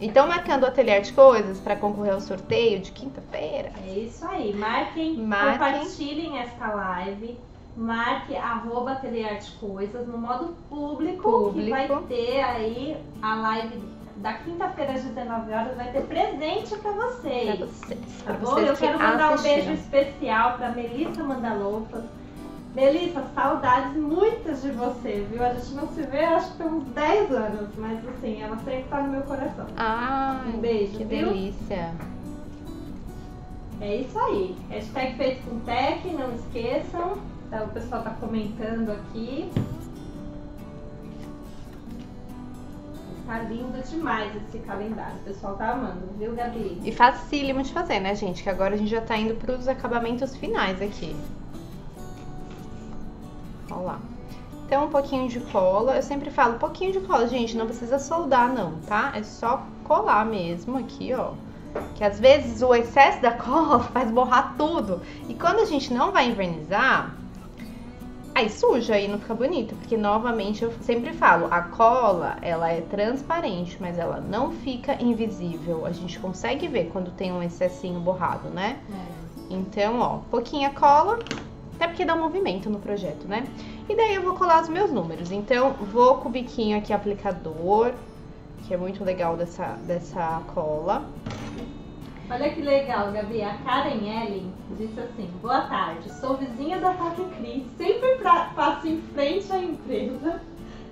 Então, marcando o Ateliê de Coisas para concorrer ao sorteio de quinta-feira. É isso aí. Marquem, Marquem. compartilhem esta live. Marque arroba Ateliê de Coisas no modo público, que Público. vai ter aí a live da quinta-feira às 19 horas. Vai ter presente pra vocês. Pra vocês. Tá Pra bom? vocês Eu que quero mandar um beijo assistiram. especial pra Melissa Mandalopas. Melissa, saudades muitas de você, viu? A gente não se vê acho que tem uns 10 anos, mas assim, ela sempre tá no meu coração. Ai, Um beijo, que viu? delícia. É isso aí. Hashtag feito com tech, não esqueçam. Tá, o pessoal tá comentando aqui. Tá lindo demais esse calendário. O pessoal tá amando, viu, Gabi? E facílimo de fazer, né, gente? Que agora a gente já tá indo pros acabamentos finais aqui. Olha lá. Então, um pouquinho de cola. Eu sempre falo, pouquinho de cola, gente. Não precisa soldar, não, tá? É só colar mesmo aqui, ó. Que às vezes o excesso da cola faz borrar tudo. E quando a gente não vai invernizar, aí suja e não fica bonito. Porque, novamente, eu sempre falo, a cola, ela é transparente, mas ela não fica invisível. A gente consegue ver quando tem um excessinho borrado, né? Então, ó, pouquinha cola, até porque dá um movimento no projeto, né? E daí eu vou colar os meus números. Então, vou com o biquinho aqui aplicador, que é muito legal dessa, dessa cola. Olha que legal, Gabi. A Karen Ellen disse assim: Boa tarde, sou vizinha da Tati Cris, sempre pra- passo em frente à empresa.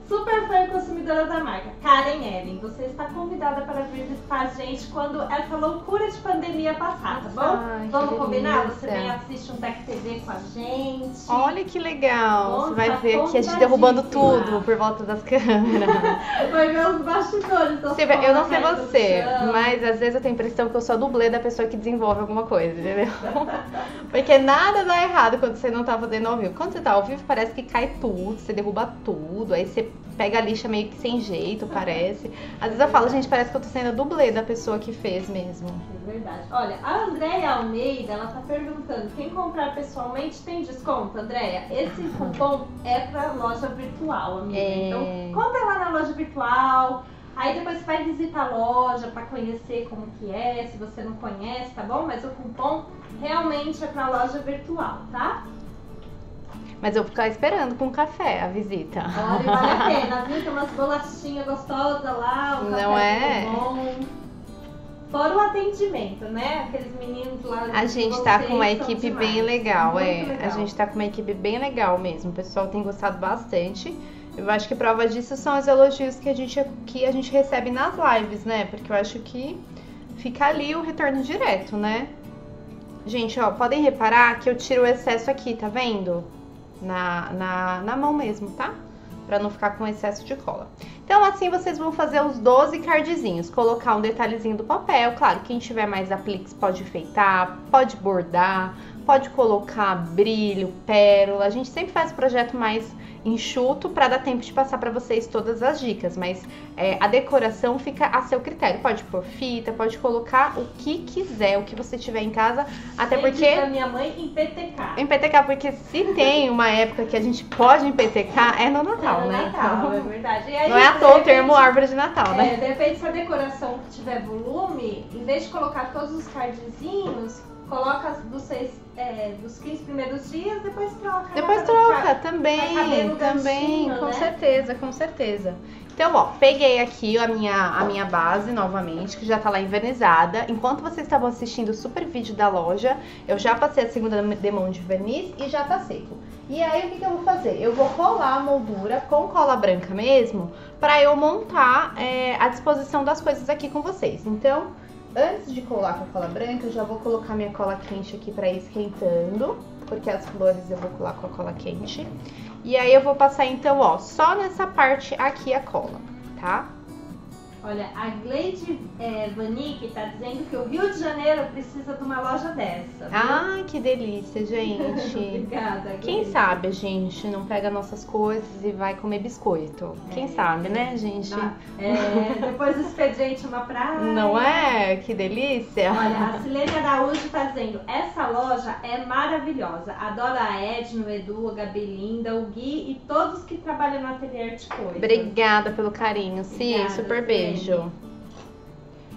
Super fã e consumidora da marca. Karen Ellen, você está convidada para vir visitar a gente quando essa loucura de pandemia passar, tá bom? Ai, Vamos combinar? Você vem assiste um Tech TV com a gente. Olha que legal! Você vai ver aqui a gente derrubando tudo por volta das câmeras. Vai ver os bastidores. Você eu não sei você, mas às vezes eu tenho a impressão que eu sou a dublê da pessoa que desenvolve alguma coisa, entendeu? Porque nada dá errado quando você não tá fazendo ao vivo. Quando você tá ao vivo, parece que cai tudo, você derruba tudo, aí você pega a lixa meio que sem jeito, parece. Às vezes eu falo, gente, parece que eu tô sendo a dublê da pessoa que fez mesmo. É verdade. Olha, a Andréia Almeida, ela tá perguntando, quem comprar pessoalmente tem desconto, Andréia? Esse cupom é pra loja virtual, amiga. É. Então, compra lá na loja virtual, aí depois você vai visitar a loja pra conhecer como que é, se você não conhece, tá bom? Mas o cupom realmente é pra loja virtual, tá? Mas eu vou ficar esperando com café a visita. Olha, vale a pena, viu? Tem umas bolachinhas gostosas lá, o Não é? bom. Fora o atendimento, né? Aqueles meninos lá. A gente tá com uma equipe demais. bem legal, Muito é. legal. A gente tá com uma equipe bem legal mesmo. O pessoal tem gostado bastante. Eu acho que prova disso são os elogios que a gente, que a gente recebe nas lives, né? Porque eu acho que fica ali o retorno direto, né? Gente, ó, podem reparar que eu tiro o excesso aqui, tá vendo? Na, na, na mão mesmo, tá? Pra não ficar com excesso de cola. Então, assim vocês vão fazer os 12 cardzinhos. Colocar um detalhezinho do papel. Claro, quem tiver mais apliques pode enfeitar, pode bordar, pode colocar brilho, pérola. A gente sempre faz o projeto mais enxuto para dar tempo de passar para vocês todas as dicas, mas é, a decoração fica a seu critério. Pode pôr fita, pode colocar o que quiser, o que você tiver em casa, até Quem porque diz a minha mãe em PTK. em PTK, porque se tem uma época que a gente pode em PTK, é no Natal, É no né? Natal, é verdade. E aí, Não é à toa o repente- termo árvore de Natal, né? É, de repente, se a decoração tiver volume, em vez de colocar todos os cardzinhos, coloca dos, seis, é, dos 15 primeiros dias, depois troca. né, Depois pra não troca, ficar- também, no também, com né? certeza, com certeza. Então, ó, peguei aqui a minha, a minha base novamente, que já tá lá envernizada. Enquanto vocês estavam assistindo o super vídeo da loja, eu já passei a segunda demão de verniz e já tá seco. E aí, o que, que eu vou fazer? Eu vou colar a moldura com cola branca mesmo, pra eu montar é, a disposição das coisas aqui com vocês. Então, antes de colar com a cola branca, eu já vou colocar minha cola quente aqui pra ir esquentando, porque as flores eu vou colar com a cola quente. E aí eu vou passar então, ó, só nessa parte aqui a cola, tá? Olha, a Gleide é, Vanik tá dizendo que o Rio de Janeiro precisa de uma loja dessa. Ai, que delícia, gente. Obrigada. Gleide. Quem sabe a gente não pega nossas coisas e vai comer biscoito? Quem É. sabe, né, gente? É, depois do expediente uma praia. Não é? Que delícia. Olha, a Silene Araújo tá dizendo, essa loja é maravilhosa. Adoro a Edna, o Edu, a Gabi Linda, o Gui e todos que trabalham no ateliê de coisas. Obrigada pelo carinho, sim, Obrigada, super Silene. Beijo.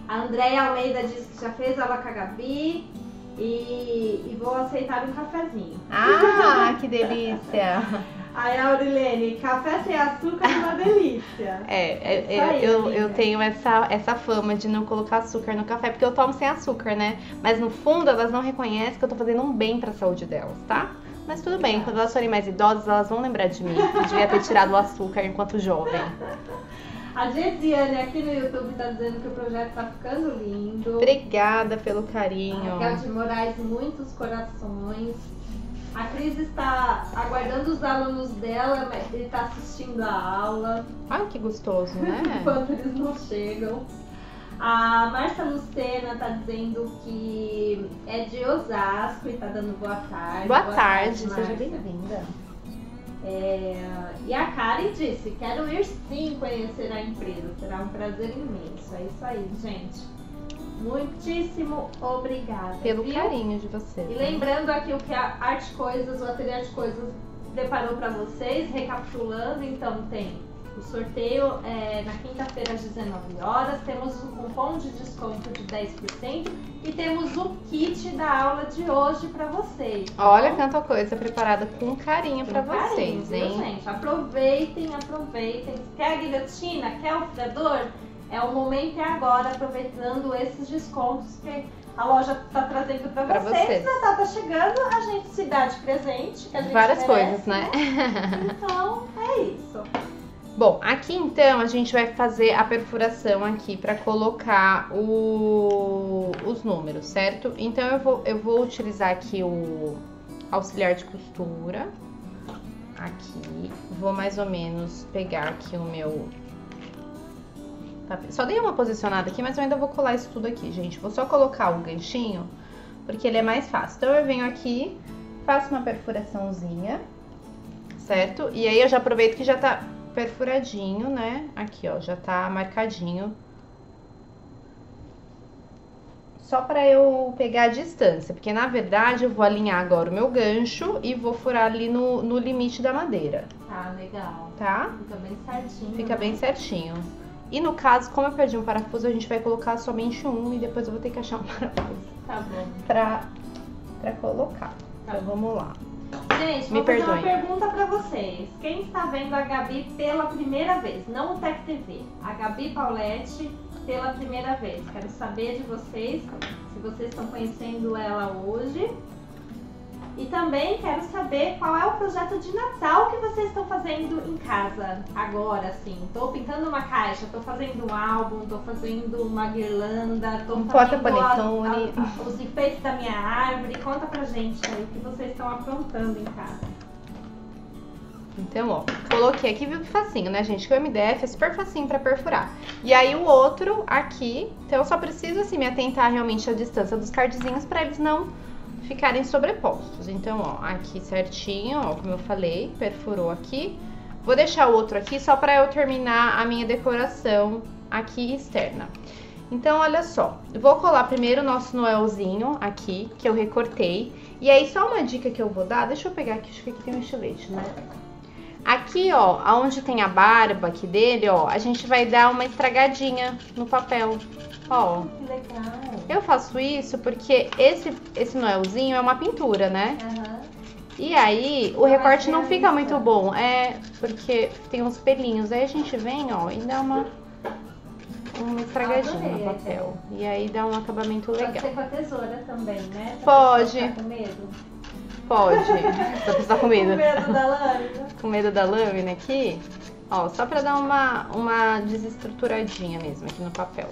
A Andréia Almeida disse que já fez aula com a Gabi e, e vou aceitar um cafezinho. Ah, que delícia. Aí Aurilene, café sem açúcar é uma delícia. É, é, Isso aí, é, eu, amiga. eu tenho essa, essa fama de não colocar açúcar no café, porque eu tomo sem açúcar, né? Mas no fundo elas não reconhecem que eu tô fazendo um bem pra saúde delas, tá? Mas tudo bem, quando elas forem mais idosas, elas vão lembrar de mim. Que devia ter tirado o açúcar enquanto jovem. A Gesiane aqui no YouTube tá dizendo que o projeto tá ficando lindo. Obrigada pelo Raquel carinho. de Moraes, muitos corações. A Cris está aguardando os alunos dela, mas ele está assistindo a aula Ai, que gostoso, né? enquanto eles não chegam. A Márcia Lucena está dizendo que é de Osasco e está dando boa tarde. Boa tarde, seja Márcia. bem-vinda. É, e a Karen disse: Quero ir sim conhecer a empresa, será um prazer imenso. É isso aí, gente. Muitíssimo obrigada. Pelo viu? carinho de vocês. E né? lembrando aqui o que a Arte Coisas, o Ateliê de Coisas preparou para vocês, recapitulando, então tem o sorteio é, na quinta-feira às 19 horas, temos um cupom de desconto de 10% e temos o kit da aula de hoje para vocês. tá Olha quanta coisa preparada com carinho carinho, vocês, viu, hein? gente? Aproveitem, aproveitem. Quer a guilhotina? Quer o fiador? É o momento é agora, aproveitando esses descontos que a loja está trazendo para Pra vocês. vocês. Natal tá chegando, a gente se dá de presente. Várias merece, coisas, né? Então, é isso. Bom, aqui então a gente vai fazer a perfuração aqui para colocar o- os números, certo? Então eu vou, eu vou utilizar aqui o auxiliar de costura. Aqui, vou mais ou menos pegar aqui o meu... Só dei uma posicionada aqui, mas eu ainda vou colar isso tudo aqui, gente. Vou só colocar o ganchinho, porque ele é mais fácil. Então eu venho aqui, faço uma perfuraçãozinha, certo? E aí eu já aproveito que já tá perfuradinho, né? Aqui, ó, já tá marcadinho. Só pra eu pegar a distância, porque na verdade eu vou alinhar agora o meu gancho e vou furar ali no, no limite da madeira, Tá, legal. tá? Fica bem certinho. Fica né? bem certinho. E no caso, como eu perdi um parafuso, a gente vai colocar somente um e depois eu vou ter que achar um parafuso Tá bom. pra, pra colocar. Tá Então vamos lá. Gente, Me vou fazer uma pergunta pra vocês. Quem está vendo a Gabi pela primeira vez? Não o Tech TV. A Gabi Paulette pela primeira vez. Quero saber de vocês, se vocês estão conhecendo ela hoje. E também quero saber qual é o projeto de Natal que vocês estão fazendo em casa agora, assim. Tô pintando uma caixa, tô fazendo um álbum, tô fazendo uma guirlanda, tô Um fazendo a- a- os enfeites da minha árvore. Conta pra gente aí o que vocês estão aprontando em casa. Então, ó, coloquei aqui, viu que facinho, né, gente? Que o MDF é super facinho pra perfurar. E aí o outro aqui, então eu só preciso, assim, me atentar realmente à distância dos cardzinhos pra eles não ficarem sobrepostos. Então, ó, aqui certinho, ó, como eu falei, perfurou aqui. Vou deixar o outro aqui só pra eu terminar a minha decoração aqui externa. Então, olha só, vou colar primeiro o nosso noelzinho aqui, que eu recortei. E aí, só uma dica que eu vou dar, deixa eu pegar aqui, acho que aqui tem um estilete, né? Aqui, ó, aonde tem a barba aqui dele, ó, a gente vai dar uma estragadinha no papel. Ó, Que legal. eu faço isso porque esse, esse noelzinho é uma pintura, né? Aham. E aí, o recorte não fica muito bom. É porque tem uns pelinhos. Aí a gente vem, ó, e dá uma, uma estragadinha no papel. E aí dá um acabamento legal. Pode ser com a tesoura também, né? Pode. com medo. Pode. Só tá com medo. com medo da lâmina. com medo da lâmina aqui. Ó, só pra dar uma, uma desestruturadinha mesmo aqui no papel.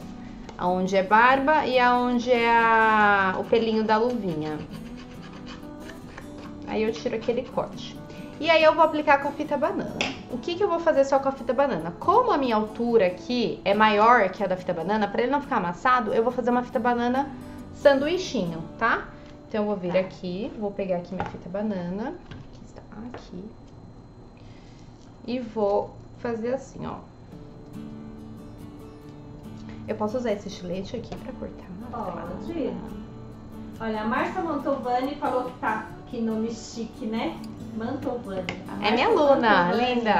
Aonde é barba e aonde é a, o pelinho da luvinha. Aí eu tiro aquele corte. E aí eu vou aplicar com a fita banana. O que, que eu vou fazer só com a fita banana? Como a minha altura aqui é maior que a da fita banana, para ele não ficar amassado, eu vou fazer uma fita banana sanduichinho, tá? Então eu vou vir aqui, vou pegar aqui minha fita banana, que está aqui, e vou fazer assim, ó. Eu posso usar esse estilete aqui pra cortar? Pode. Olha, a Marcia Montovani falou que tá que nome chique, né? Mantovani. É minha aluna, Mantovani. linda.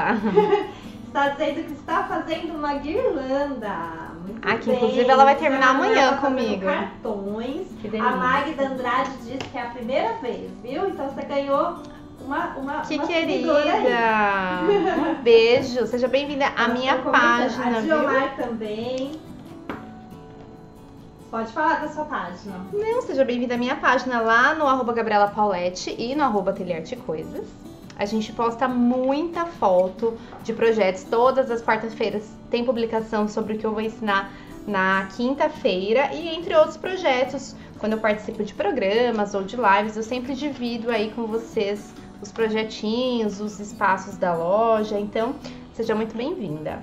está dizendo que está fazendo uma guirlanda. Muito Aqui, bem. inclusive, ela vai terminar amanhã tá comigo. cartões. A Magda Andrade disse que é a primeira vez, viu? Então você ganhou uma, uma, que uma querida! Um beijo, seja bem-vinda à minha página. A Diomar também. Pode falar da sua página. Não, seja bem-vinda à minha página lá no arroba Gabriela Paulette e no arroba Ateliê Coisas. A gente posta muita foto de projetos. Todas as quartas-feiras tem publicação sobre o que eu vou ensinar na quinta-feira e entre outros projetos. Quando eu participo de programas ou de lives, eu sempre divido aí com vocês os projetinhos, os espaços da loja. Então, seja muito bem-vinda.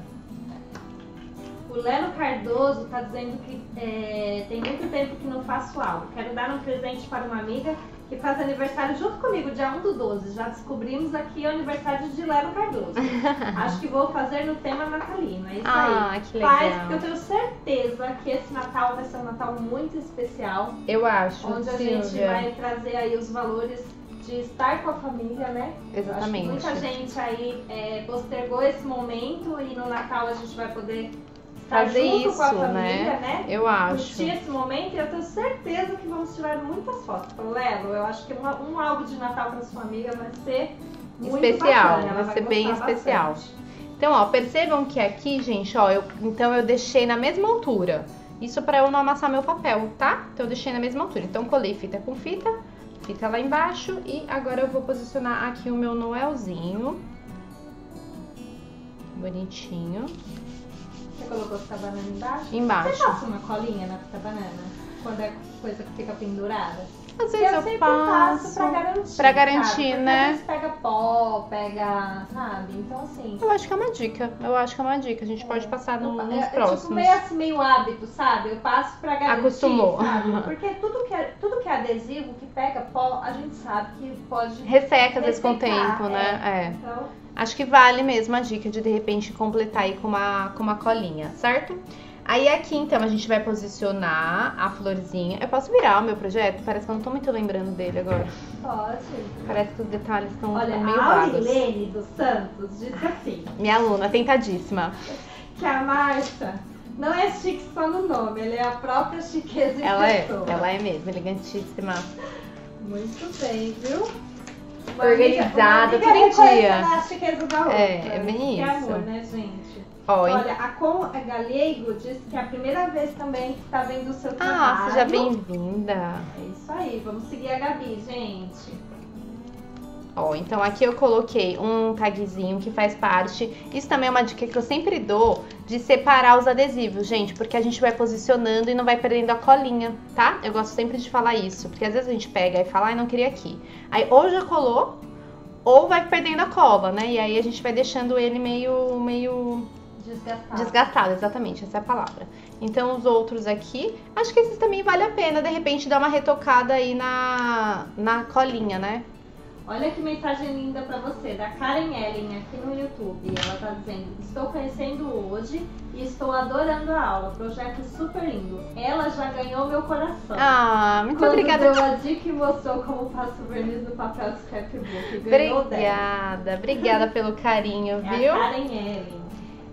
O Leno Cardoso está dizendo que é, tem muito tempo que não faço algo. Quero dar um presente para uma amiga que faz aniversário junto comigo, dia 1 do 12. Já descobrimos aqui o aniversário de Leno Cardoso. Acho que vou fazer no tema natalino. É isso ah, aí. Que legal. Faz, porque eu tenho certeza que esse Natal vai ser um Natal muito especial. Eu acho. Onde a gente vai trazer aí os valores de estar com a família, né? Exatamente. muita gente aí é, postergou esse momento e no Natal a gente vai poder fazer junto isso, com a família, né? né? Eu acho. Curtir esse momento e eu tenho certeza que vamos tirar muitas fotos. Lelo, eu acho que uma, um álbum de Natal para sua amiga vai ser muito especial, bacana, vai ser bem especial. Então, ó, percebam que aqui, gente, ó, eu, então eu deixei na mesma altura. Isso para eu não amassar meu papel, tá? Então eu deixei na mesma altura. Então colei fita com fita, fita lá embaixo e agora eu vou posicionar aqui o meu noelzinho. Bonitinho. Você colocou fita banana embaixo? Embaixo. Você passa uma colinha na fita banana? Quando é coisa que fica pendurada? Às vezes eu, eu passo. pra garantir. Pra garantir, sabe? né? Às vezes pega pó, pega. Sabe? Então assim. Eu acho que é uma dica. Eu acho que é uma dica. A gente é. pode passar no, nos é, próximos. É tipo meio assim, meio hábito, sabe? Eu passo pra garantir. Acostumou. Sabe? Porque tudo que, é, tudo que é adesivo, que pega pó, a gente sabe que pode. Resseca às vezes com o tempo, né? É. é. Então. Acho que vale mesmo a dica de de repente completar aí com uma, com uma colinha, certo? Aí aqui então a gente vai posicionar a florzinha. Eu posso virar o meu projeto? Parece que eu não tô muito lembrando dele agora. Pode. Parece que os detalhes estão Olha, meio a vagos. Aurelene dos Santos disse assim. Minha aluna, tentadíssima. Que a Marta não é chique só no nome, ela é a própria chiqueza em ela pessoa. é, ela é mesmo, elegantíssima. Muito bem, viu? Organizada, todo dia. A chiqueza da outra. É, é bem que isso. amor, né, gente? Ó, Olha, a Com a Galego disse que é a primeira vez também que está vendo o seu trabalho. Ah, seja bem-vinda. É isso aí, vamos seguir a Gabi, gente. Ó, então aqui eu coloquei um tagzinho que faz parte. Isso também é uma dica que eu sempre dou de separar os adesivos, gente, porque a gente vai posicionando e não vai perdendo a colinha, tá? Eu gosto sempre de falar isso, porque às vezes a gente pega e fala, ai, não queria aqui. Aí ou já colou, ou vai perdendo a cola, né? E aí a gente vai deixando ele meio, meio Desgastado. Desgastado, exatamente, essa é a palavra. Então os outros aqui, acho que esses também vale a pena, de repente, dar uma retocada aí na, na colinha, né? Olha que mensagem linda para você, da Karen Ellen aqui no YouTube. Ela tá dizendo: Estou conhecendo hoje e estou adorando a aula. Projeto super lindo. Ela já ganhou meu coração. Ah, muito Quando obrigada. Deu a dica e mostrou como faço verniz no papel do scrapbook. Ganhou obrigada, 10. obrigada pelo carinho, é viu? A Karen Ellen.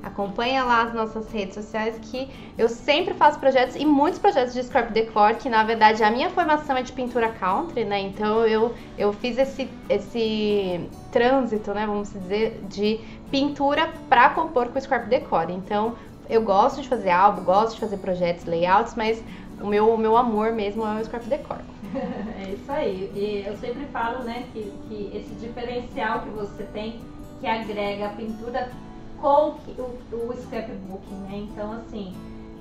Acompanha lá as nossas redes sociais que eu sempre faço projetos e muitos projetos de scrap decor, que na verdade a minha formação é de pintura country, né? Então eu, eu fiz esse, esse trânsito, né, vamos dizer, de pintura para compor com scrap decor. Então eu gosto de fazer álbum, gosto de fazer projetos, layouts, mas o meu, o meu amor mesmo é o scrap decor. é isso aí. E eu sempre falo, né, que, que esse diferencial que você tem que agrega a pintura o, o scrapbooking, né? Então, assim,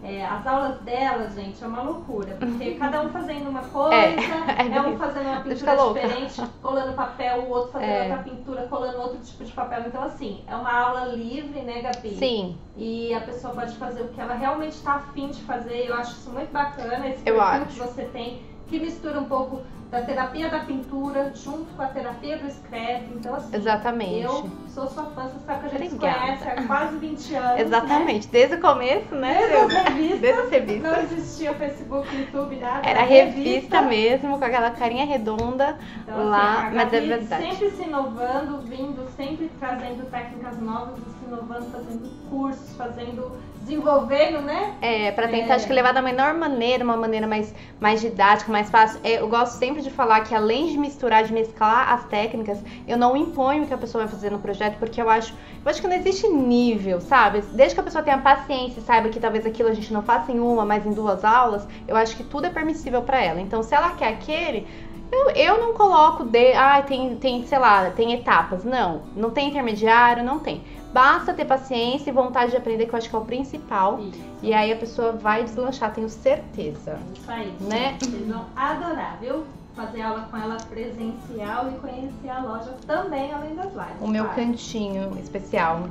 é, as aulas delas, gente, é uma loucura, porque cada um fazendo uma coisa, é, é, é um fazendo uma pintura diferente, colando papel, o outro fazendo é. outra pintura, colando outro tipo de papel. Então, assim, é uma aula livre, né, Gabi? Sim. E a pessoa pode fazer o que ela realmente está afim de fazer. Eu acho isso muito bacana, esse perfil que você tem, que mistura um pouco da terapia da pintura junto com a terapia do scrap. Então, assim, Exatamente. eu sou sua fã, você sabe que a gente Obrigada. conhece há quase 20 anos. Exatamente, né? desde o começo, né? Desde as revistas. Desde as revistas. Não existia Facebook, YouTube, nada. Era revista, revista mesmo, com aquela carinha redonda então, lá, assim, mas é verdade. Sempre se inovando, vindo, sempre trazendo técnicas novas, se inovando, fazendo cursos, fazendo desenvolvendo, né? É, para tentar, é. acho que levar da melhor maneira, uma maneira mais, mais didática, mais fácil. É, eu gosto sempre de falar que além de misturar, de mesclar as técnicas, eu não imponho o que a pessoa vai fazer no projeto, porque eu acho, eu acho que não existe nível, sabe? Desde que a pessoa tenha paciência e saiba que talvez aquilo a gente não faça em uma, mas em duas aulas, eu acho que tudo é permissível para ela. Então, se ela quer aquele, eu, eu não coloco de, ah, tem, tem, sei lá, tem etapas. Não, não tem intermediário, não tem. Basta ter paciência e vontade de aprender, que eu acho que é o principal. Isso. E aí a pessoa vai deslanchar, tenho certeza. Isso aí. Né? Vocês vão adorar, viu? Fazer aula com ela presencial e conhecer a loja também, além das lives. O meu cantinho especial.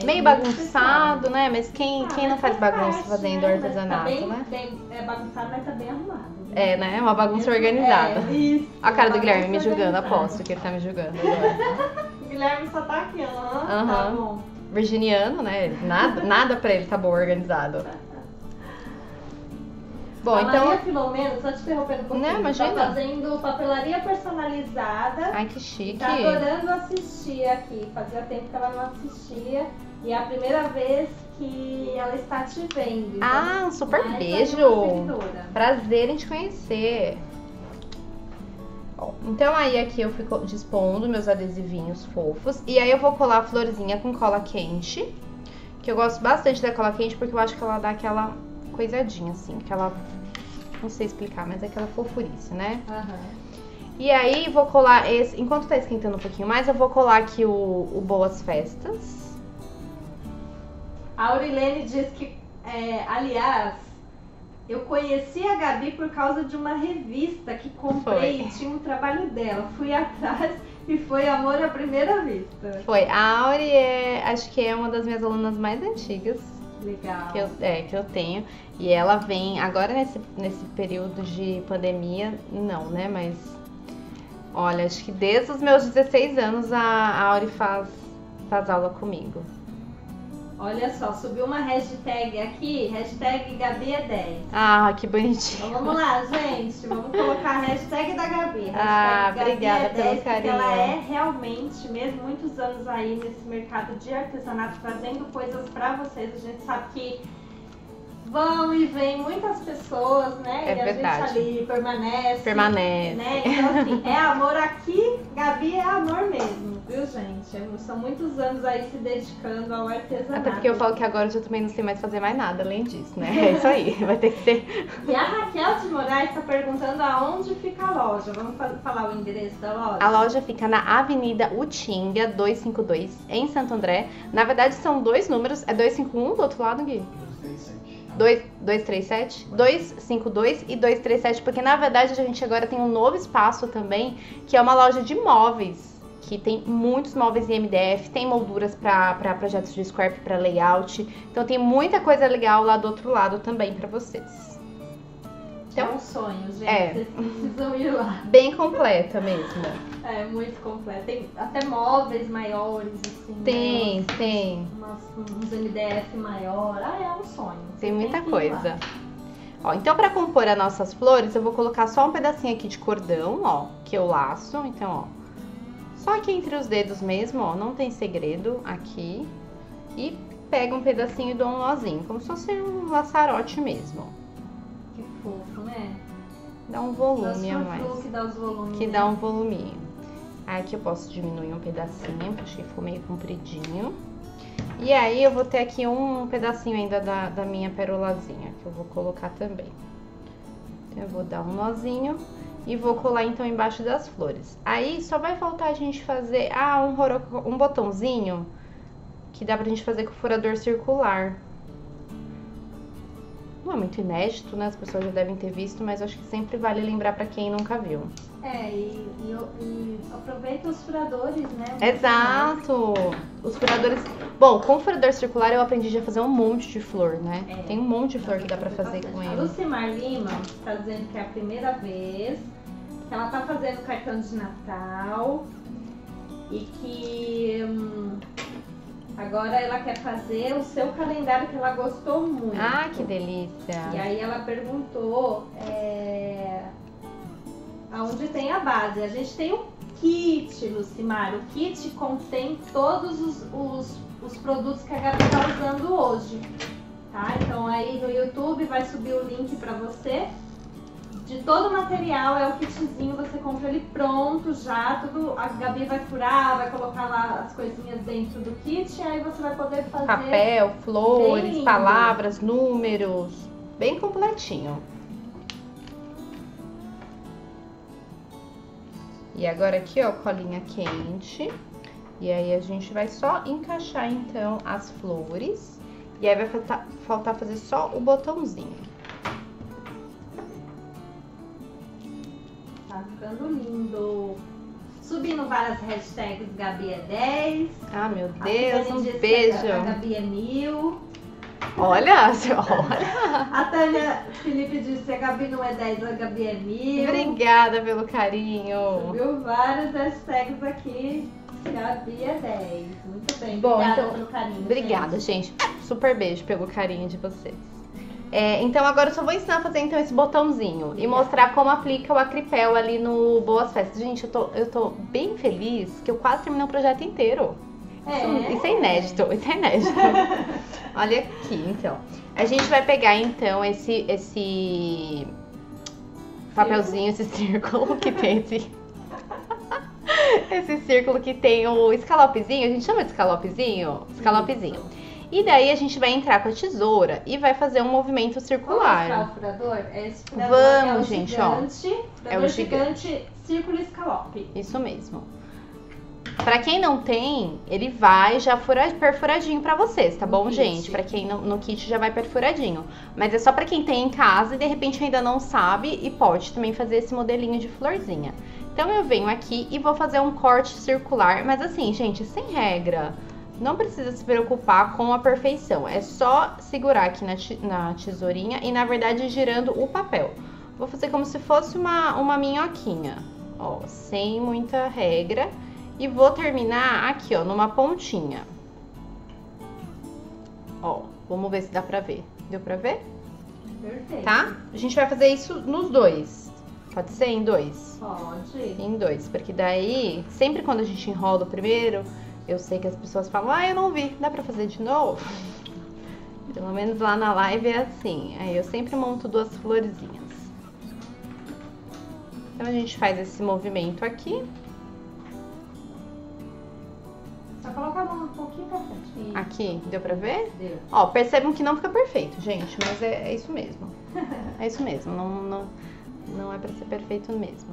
É Meio bagunçado, né? Mas quem, ah, quem não faz bagunça parte, fazendo né? artesanato, tá bem, né? Bem, é bagunçado, mas tá bem arrumado. Né? É, né? É uma bagunça é, organizada. É, isso. A cara do Guilherme me julgando, aposto que ele tá me julgando agora. Guilherme só tá aqui, aham. Uhum. Tá bom. Virginiano, né? Nada, nada pra ele tá bom organizado. Bom, a então. Maria Filomena, só te interrompendo um pouquinho. Não, imagina. Tá fazendo papelaria personalizada. Ai, que chique. Tá adorando assistir aqui. Fazia tempo que ela não assistia. E é a primeira vez que ela está te vendo. Então, ah, um super beijo. Prazer em te conhecer. Então aí aqui eu fico dispondo meus adesivinhos fofos. E aí eu vou colar a florzinha com cola quente. Que eu gosto bastante da cola quente porque eu acho que ela dá aquela coisadinha assim. Aquela... Não sei explicar, mas é aquela fofurice, né? Uhum. E aí vou colar esse... Enquanto tá esquentando um pouquinho mais, eu vou colar aqui o, o Boas Festas. A Aurilene diz que, é, aliás, eu conheci a Gabi por causa de uma revista que comprei foi. e tinha um trabalho dela. Fui atrás e foi amor à primeira vista. Foi. A Auri é, acho que é uma das minhas alunas mais antigas. Legal. Que eu, é, que eu tenho. E ela vem, agora nesse, nesse período de pandemia, não, né? Mas olha, acho que desde os meus 16 anos a, a Auri faz, faz aula comigo. Olha só, subiu uma hashtag aqui, hashtag Gabi é 10. Ah, que bonitinho. Então vamos lá, gente. Vamos colocar a hashtag da Gabi. Hashtag ah, Gabi obrigada é 10, pelo carinho. Ela é realmente, mesmo muitos anos aí nesse mercado de artesanato, trazendo coisas pra vocês. A gente sabe que vão e vêm muitas pessoas, né? É e a verdade. gente ali permanece. Permanece. Né? Então, assim, é amor aqui, Gabi é amor mesmo, viu, gente? É são muitos anos aí se dedicando ao artesanato. Até porque eu falo que agora eu já também não sei mais fazer mais nada além disso, né? É isso aí, vai ter que ser. E a Raquel de Moraes está perguntando aonde fica a loja. Vamos falar o endereço da loja? A loja fica na Avenida Utinga 252, em Santo André. Na verdade, são dois números. É 251 do outro lado, Gui? 237, 252 e 237, porque na verdade a gente agora tem um novo espaço também, que é uma loja de móveis, que tem muitos móveis em MDF, tem molduras para projetos de scrap, para layout. Então tem muita coisa legal lá do outro lado também para vocês. Então, é um sonho, gente. É. Vocês precisam ir lá. Bem completa mesmo. É, muito completa. Tem até móveis maiores, assim. Tem, né? tem. Umas, uns MDF maior. Ah, é um sonho. Tem muita tem coisa. Ó, então para compor as nossas flores, eu vou colocar só um pedacinho aqui de cordão, ó, que eu laço. Então, ó, só aqui entre os dedos mesmo, ó, não tem segredo aqui. E pega um pedacinho e dou um nozinho, como se fosse um laçarote mesmo. Que fofo, né? Dá um volume a mais. Que dá volumes. Que dá um voluminho. Aí aqui eu posso diminuir um pedacinho, porque achei que ficou meio compridinho. E aí eu vou ter aqui um pedacinho ainda da, da minha perolazinha, que eu vou colocar também. Então eu vou dar um nozinho e vou colar então embaixo das flores. Aí só vai faltar a gente fazer, ah, um, um botãozinho que dá pra gente fazer com furador circular. Não é muito inédito, né? As pessoas já devem ter visto, mas acho que sempre vale lembrar para quem nunca viu. É, e, e, e, aproveita os furadores, né? Exato! Os furadores. Bom, com o furador circular eu aprendi a fazer um monte de flor, né? É, Tem um monte de flor que dá pra fazer com ele. A Lucimar Lima tá dizendo que é a primeira vez que ela tá fazendo cartão de Natal e que. Hum, Agora ela quer fazer o seu calendário que ela gostou muito. Ah, que delícia! E aí ela perguntou é, aonde tem a base. A gente tem o kit, Lucimar. O kit contém todos os, os, os produtos que a Gabi está usando hoje. Tá? Então aí no YouTube vai subir o link para você de todo o material, é o kitzinho, você compra ele pronto já, tudo, a Gabi vai furar, vai colocar lá as coisinhas dentro do kit, aí você vai poder fazer... Papel, flores, palavras, números, bem completinho. E agora aqui, ó, colinha quente. E aí a gente vai só encaixar, então, as flores. E aí vai faltar, faltar fazer só o botãozinho. Ficando lindo. Subindo várias hashtags Gabi é 10. Ah, meu Deus, um beijo. A Gabi é mil. Olha, olha. A Tânia Felipe disse a Gabi não é 10, a Gabi é mil. Obrigada pelo carinho. Subiu várias hashtags aqui. Gabi é 10. Muito bem. Bom, obrigada então, pelo carinho. Obrigada, gente. gente. Super beijo pelo carinho de vocês. É, então agora eu só vou ensinar a fazer então esse botãozinho e mostrar como aplica o acripel ali no Boas Festas. Gente, eu tô, eu tô bem feliz que eu quase terminei o projeto inteiro. É. Isso, é inédito, isso é inédito. Olha aqui, então. A gente vai pegar então esse, esse papelzinho, esse círculo que tem esse. esse círculo que tem o escalopezinho, a gente chama de escalopezinho? Escalopezinho. E daí a gente vai entrar com a tesoura e vai fazer um movimento circular. Vamos o furador? É esse furador Vamos, é o gente, gigante, ó. É o gigante, gigante círculo escalope. Isso mesmo. Para quem não tem, ele vai já fura, perfuradinho para vocês, tá bom, gente? Para quem não, no kit já vai perfuradinho. Mas é só para quem tem em casa e de repente ainda não sabe e pode também fazer esse modelinho de florzinha. Então eu venho aqui e vou fazer um corte circular, mas assim, gente, sem regra. Não precisa se preocupar com a perfeição, é só segurar aqui na, na tesourinha e na verdade girando o papel. Vou fazer como se fosse uma, uma minhoquinha, ó, sem muita regra. E vou terminar aqui, ó, numa pontinha. Ó, vamos ver se dá pra ver. Deu pra ver? Perfeito. Tá? A gente vai fazer isso nos dois. Pode ser em dois? Pode. Em dois, porque daí, sempre quando a gente enrola o primeiro, eu sei que as pessoas falam, ah, eu não vi, dá pra fazer de novo? Pelo menos lá na live é assim. Aí eu sempre monto duas florzinhas. Então a gente faz esse movimento aqui. Só colocar a mão um pouquinho pra frente. Aqui, deu pra ver? Deu. Ó, percebam que não fica perfeito, gente, mas é, é isso mesmo. é isso mesmo, não, não, não é pra ser perfeito mesmo.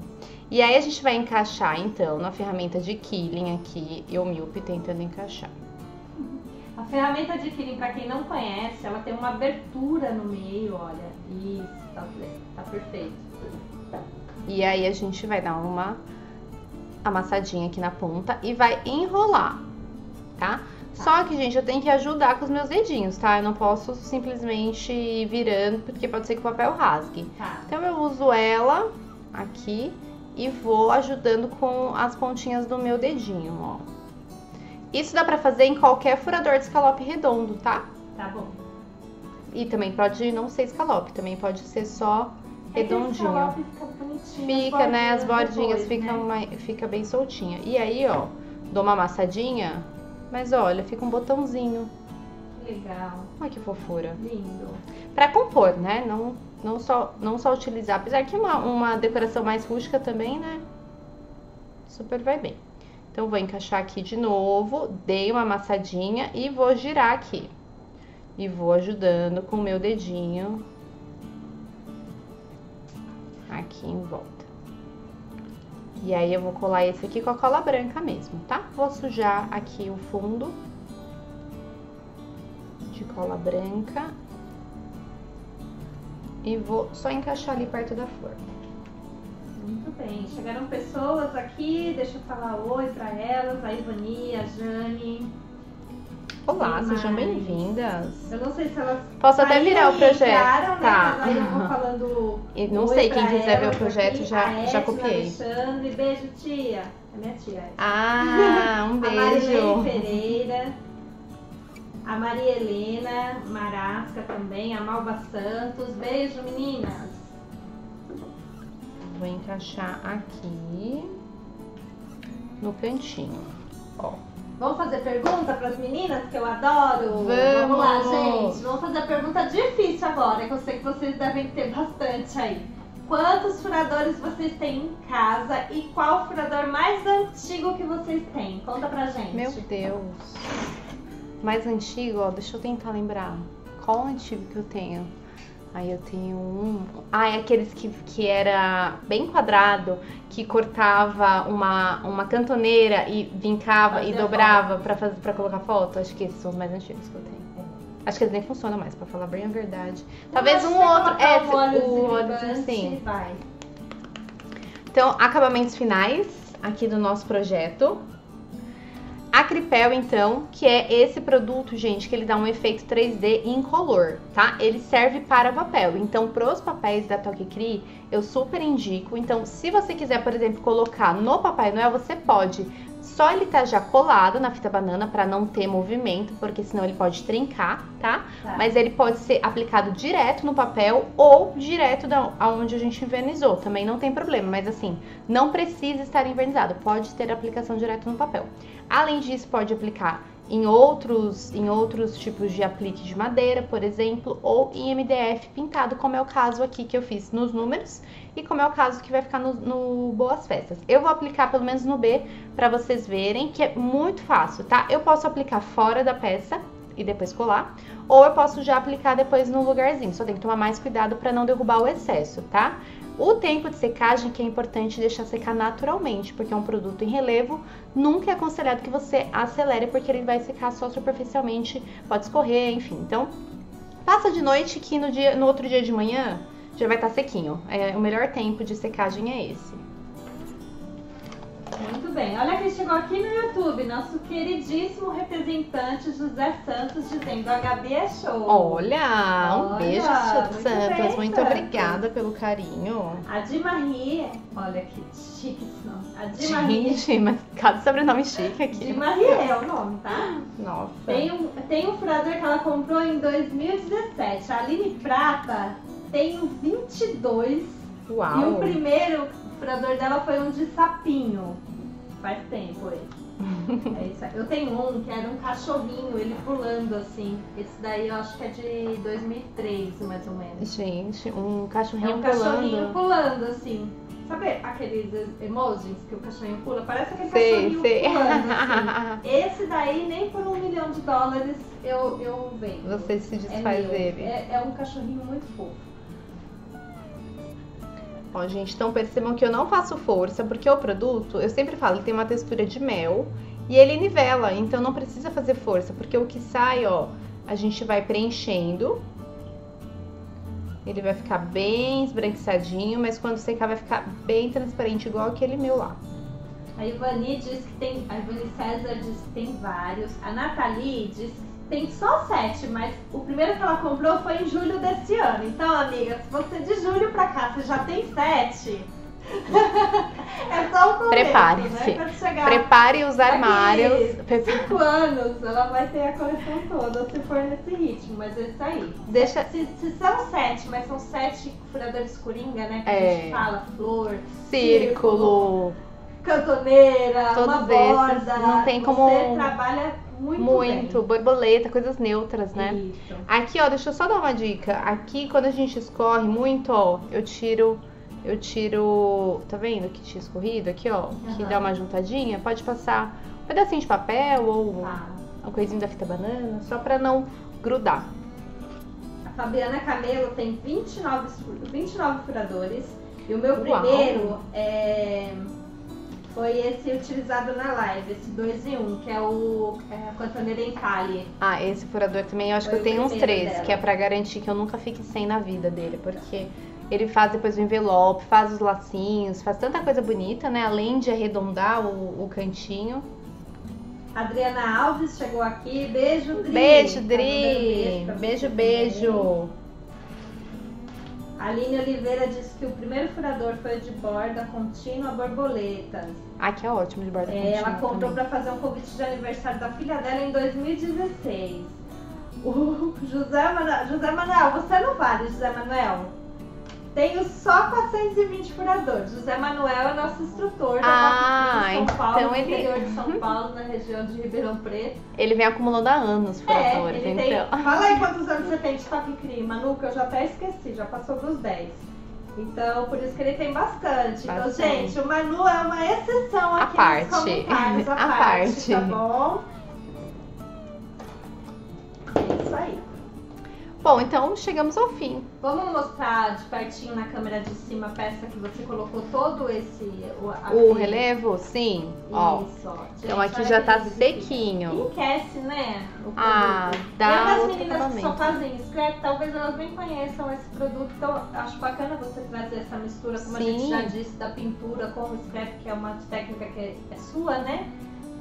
E aí a gente vai encaixar então na ferramenta de Killing aqui e o Milp tentando encaixar. A ferramenta de Killing, para quem não conhece, ela tem uma abertura no meio, olha. Isso, tá, tá perfeito. E aí a gente vai dar uma amassadinha aqui na ponta e vai enrolar, tá? tá? Só que, gente, eu tenho que ajudar com os meus dedinhos, tá? Eu não posso simplesmente ir virando, porque pode ser que o papel rasgue. Tá. Então eu uso ela aqui e vou ajudando com as pontinhas do meu dedinho, ó. Isso dá pra fazer em qualquer furador de escalope redondo, tá? Tá bom. E também pode não ser escalope, também pode ser só é redondinho. Fica bonitinho. Fica, as né? As bordinhas depois, ficam né? fica bem soltinha. E aí, ó, dou uma amassadinha, mas olha, fica um botãozinho. Legal. Olha que fofura. Lindo. Pra compor, né? Não, não, só, não só utilizar. Apesar que uma, uma decoração mais rústica também, né? Super vai bem. Então, vou encaixar aqui de novo. Dei uma amassadinha e vou girar aqui. E vou ajudando com o meu dedinho. Aqui em volta. E aí, eu vou colar esse aqui com a cola branca mesmo, tá? Vou sujar aqui o fundo de cola branca e vou só encaixar ali perto da flor. Muito bem. Chegaram pessoas aqui, deixa eu falar oi para elas, a Ivani, a Jane. Olá, sejam bem-vindas. Eu não sei se elas. Posso até virar o projeto. Entraram, né? Tá. Eu vou falando. E não sei, quem quiser ver o projeto aqui. já, a já Edna copiei. Alexandre, beijo, tia. É minha tia. Ah, um A Marilene beijo. Pereira. A Maria Helena Marasca também, a Malva Santos. Beijo, meninas. Vou encaixar aqui no cantinho. Ó. Vamos fazer pergunta para as meninas que eu adoro? Vamos. lá, gente. Vamos fazer a pergunta difícil agora, que eu sei que vocês devem ter bastante aí. Quantos furadores vocês têm em casa e qual furador mais antigo que vocês têm? Conta pra gente. Meu Deus. Mais antigo, ó, deixa eu tentar lembrar. Qual antigo que eu tenho? Aí eu tenho um. Ah, é aqueles que, que era bem quadrado, que cortava uma, uma cantoneira e vincava e Fazia dobrava pra, fazer, pra colocar foto. Acho que esses são os mais antigos que eu tenho. Acho que eles nem funcionam mais, pra falar bem a verdade. Talvez um outro. É, o óleo o óleo deslizante, sim. Vai. Então, acabamentos finais aqui do nosso projeto. A Cripel, então, que é esse produto, gente, que ele dá um efeito 3D incolor, tá? Ele serve para papel. Então, pros papéis da Toque Cri, eu super indico. Então, se você quiser, por exemplo, colocar no Papai Noel, você pode. Só ele tá já colado na fita banana para não ter movimento, porque senão ele pode trincar, tá? Tá. Mas ele pode ser aplicado direto no papel ou direto da aonde a gente invernizou. Também não tem problema, mas assim, não precisa estar invernizado, pode ter aplicação direto no papel. Além disso, pode aplicar em outros, em outros tipos de aplique de madeira, por exemplo, ou em MDF pintado, como é o caso aqui que eu fiz nos números e como é o caso que vai ficar no, no Boas Festas. Eu vou aplicar pelo menos no B para vocês verem que é muito fácil, tá? Eu posso aplicar fora da peça e depois colar, ou eu posso já aplicar depois no lugarzinho. Só tem que tomar mais cuidado para não derrubar o excesso, tá? O tempo de secagem que é importante deixar secar naturalmente, porque é um produto em relevo, nunca é aconselhado que você acelere, porque ele vai secar só superficialmente, pode escorrer, enfim. Então, passa de noite que no, dia, no outro dia de manhã já vai estar sequinho. É, o melhor tempo de secagem é esse. Muito bem. Olha quem chegou aqui no YouTube, nosso queridíssimo representante José Santos dizendo a Gabi é show. Olha, um Olha, beijo, Santos. bem, muito Santos. obrigada pelo carinho. A Di Marie, olha que chique esse nome. A Di Marie. Gente, mas cada sobrenome chique aqui. Marie é o nome, tá? Nossa. Tem um, tem um furador que ela comprou em 2017. A Aline Prata tem um 22. E o Uau. primeiro furador dela foi um de sapinho. Faz tempo esse. É isso aí. Eu tenho um que era um cachorrinho, ele pulando assim. Esse daí eu acho que é de 2003, mais ou menos. Gente, um É cachorrinho um cachorrinho pulando. pulando assim. Sabe aqueles emojis que o cachorrinho pula? Parece aquele Sei, cachorrinho sei. pulando assim. Esse daí, nem por um milhão de dólares eu, eu vendo. Você se É desfaz meu. dele. É, é um cachorrinho muito fofo. Ó, gente, então percebam que eu não faço força, porque o produto, eu sempre falo, ele tem uma textura de mel e ele nivela, então não precisa fazer força, porque o que sai, ó, a gente vai preenchendo. Ele vai ficar bem esbranquiçadinho, mas quando secar vai ficar bem transparente, igual aquele meu lá. A Ivani diz que tem. A Ivani César diz que tem vários. A Nathalie diz que tem só sete, mas o primeiro que ela comprou foi em julho desse ano. Então, amiga, se você de julho pra cá você já tem sete, é só o começo, Prepare-se. Né? Prepare os armários. daqui cinco anos, ela vai ter a coleção toda, se for nesse ritmo. Mas é isso aí. Deixa. Se, se são sete, mas são sete furadores coringa, né? Que a É. gente fala, flor, Círculo. cantoneira, Todos uma esses, borda. não tem como- Você trabalha muito Muito, bem. borboleta, coisas neutras, né? Isso. Aqui, ó, deixa eu só dar uma dica. Aqui, quando a gente escorre muito, ó, eu tiro, eu tiro, tá vendo que tinha escorrido aqui, ó, que Aham. dá uma juntadinha, pode passar um pedacinho de papel ou Tá. uma coisinha da fita banana, só pra não grudar. A Fabiana Camelo tem 29, fu- 29 furadores. E o meu Uau. primeiro é, foi esse utilizado na live, esse 2 em 1, que é o é, em Cali. Ah, esse furador também, eu acho Foi que eu tenho uns três, dela. que é pra garantir que eu nunca fique sem na vida dele, porque ele faz depois o envelope, faz os lacinhos, faz tanta coisa bonita, né? Além de arredondar o, o cantinho. Adriana Alves chegou aqui. Beijo, Dri. Beijo, Tá Dri! pra Beijo, beijo! Aline Oliveira disse que o primeiro furador foi de borda contínua borboletas. Ah, que é ótimo de borda É, ela contínua comprou também. pra fazer um convite de aniversário da filha dela em 2016. O José Manuel, José Manuel, você não vale, José Manuel. Tenho só 420 furadores. José Manuel é nosso instrutor da Ah, Frio, São Paulo, então no ele- interior de São Paulo, na região de Ribeirão Preto. Ele vem acumulando há anos É, furadores, ele tem. então. Fala aí quantos anos você tem de Toque Cri, Manu, que eu já até esqueci, já passou dos 10. Então, por isso que ele tem bastante. Então, Bastante. gente, o Manu é uma exceção aqui parte. nos comentários, à À parte, parte. tá bom? Bom, então chegamos ao fim. Vamos mostrar de pertinho na câmera de cima a peça que você colocou todo esse... O, O relevo, sim. Isso, ó. Então Gente, aqui olha já tá aqui. sequinho. Enriquece, né? Ah, dá Mesmo as meninas que só fazem scrap, talvez elas nem conheçam esse produto, então acho bacana você trazer essa mistura, como a gente Sim. já disse, da pintura com o scrap, que é uma técnica que é sua, né?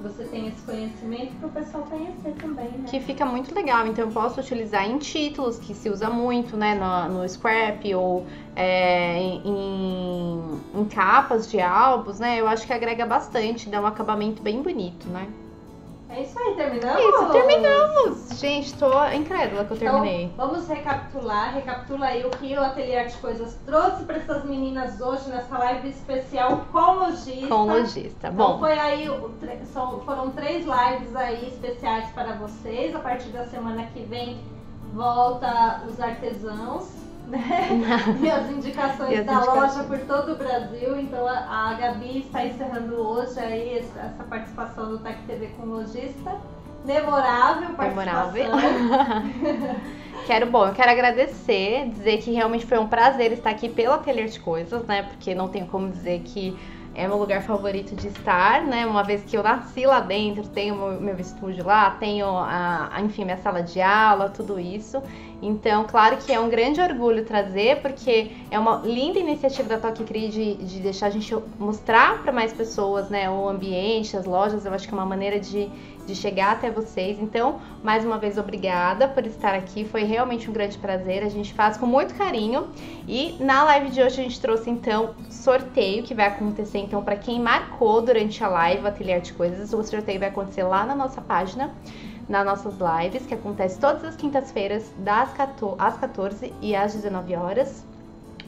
Você tem esse conhecimento para o pessoal conhecer também, né? Que fica muito legal, então eu posso utilizar em títulos, que se usa muito, né, no, no scrap ou é, em, em capas de álbuns, né, eu acho que agrega bastante, dá um acabamento bem bonito, né. É isso aí, terminamos? Isso, terminamos! Gente, tô incrédula que eu terminei. Então, vamos recapitular. Recapitula aí o que o Ateliê Arte Coisas trouxe para essas meninas hoje nessa live especial com lojista. Com lojista. Então Bom, foi aí, são- foram três lives aí especiais para vocês. A partir da semana que vem volta os artesãos, né? E as indicações E as da indicações. loja por todo o Brasil. Então a, a Gabi está encerrando hoje aí essa, participação do Tech TV com lojista. Memorável participação. Memorável. Quero, bom, eu quero agradecer, dizer que realmente foi um prazer estar aqui pelo Ateliê de Coisas, né? Porque não tenho como dizer que é meu lugar favorito de estar, né? Uma vez que eu nasci lá dentro, tenho meu, meu estúdio lá, tenho, a, a- enfim, minha sala de aula, tudo isso. Então, claro que é um grande orgulho trazer, porque é uma linda iniciativa da Toque Cri de, de deixar a gente mostrar para mais pessoas, né? O ambiente, as lojas, eu acho que é uma maneira de, de chegar até vocês. Então, mais uma vez, obrigada por estar aqui. Foi realmente um grande prazer. A gente faz com muito carinho. E na live de hoje a gente trouxe então sorteio que vai acontecer então para quem marcou durante a live o Ateliê de Coisas. O sorteio vai acontecer lá na nossa página, nas nossas lives, que acontece todas as quintas-feiras, das 14 às 14 e às 19 horas.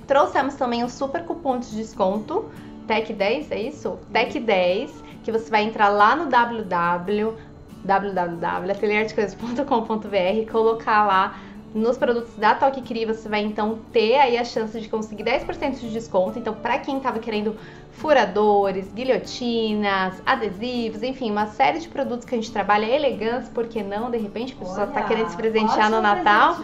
Trouxemos também um super cupom de desconto, TEC 10, é isso? TEC 10, que você vai entrar lá no www colocar lá nos produtos da Toque Cri, você vai então ter aí a chance de conseguir 10% de desconto. Então, para quem tava querendo furadores, guilhotinas, adesivos, enfim, uma série de produtos que a gente trabalha, elegância, por que não? De repente, a pessoa tá Olha, querendo se presentear no Natal,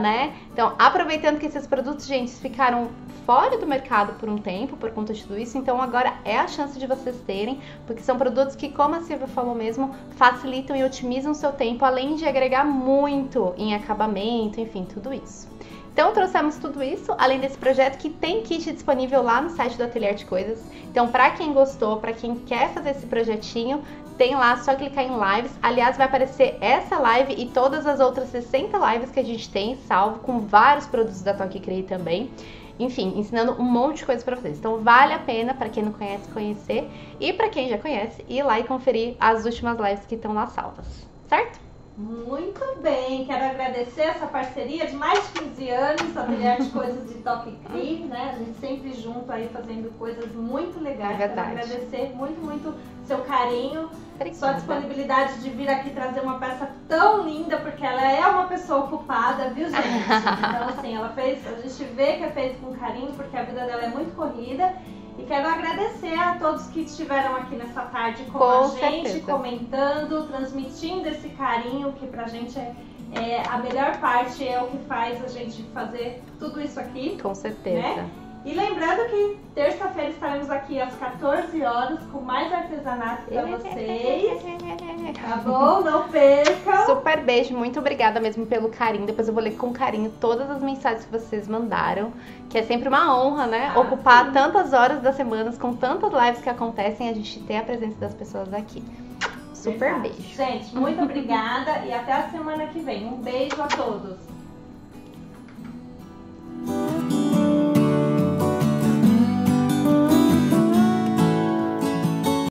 né? Então, aproveitando que esses produtos, gente, ficaram fora do mercado por um tempo por conta de tudo isso, então agora é a chance de vocês terem, porque são produtos que, como a Silvia falou mesmo, facilitam e otimizam o seu tempo, além de agregar muito em acabamento, enfim, tudo isso. Então trouxemos tudo isso, além desse projeto que tem kit disponível lá no site do Ateliê de Coisas. Então, para quem gostou, para quem quer fazer esse projetinho, tem lá, só clicar em lives. Aliás, vai aparecer essa live e todas as outras 60 lives que a gente tem, salvo com vários produtos da Toque Crei também. Enfim, ensinando um monte de coisa para vocês. Então, vale a pena para quem não conhece conhecer e para quem já conhece ir lá e conferir as últimas lives que estão lá salvas, certo? Muito bem, quero agradecer essa parceria de mais de 15 anos, Ateliê de Coisas de Toque Cri, né? A gente sempre junto aí fazendo coisas muito legais. É. Quero agradecer muito, muito seu carinho, Obrigada. sua disponibilidade de vir aqui trazer uma peça tão linda, porque ela é uma pessoa ocupada, viu, gente? Então, assim, ela fez, a gente vê que é feito com carinho, porque a vida dela é muito corrida. E quero agradecer a todos que estiveram aqui nessa tarde com, com a gente, certeza. comentando, transmitindo esse carinho que pra gente é, é, a melhor parte, é o que faz a gente fazer tudo isso aqui. Com certeza. Né? E lembrando que terça-feira estaremos aqui às 14 horas com mais artesanato para vocês. Tá bom? Não percam. Super beijo, muito obrigada mesmo pelo carinho. Depois eu vou ler com carinho todas as mensagens que vocês mandaram, que é sempre uma honra, né? Ah, Ocupar sim. tantas horas das semanas com tantas lives que acontecem, a gente ter a presença das pessoas aqui. Super Verdade. beijo. Gente, muito obrigada e até a semana que vem. Um beijo a todos.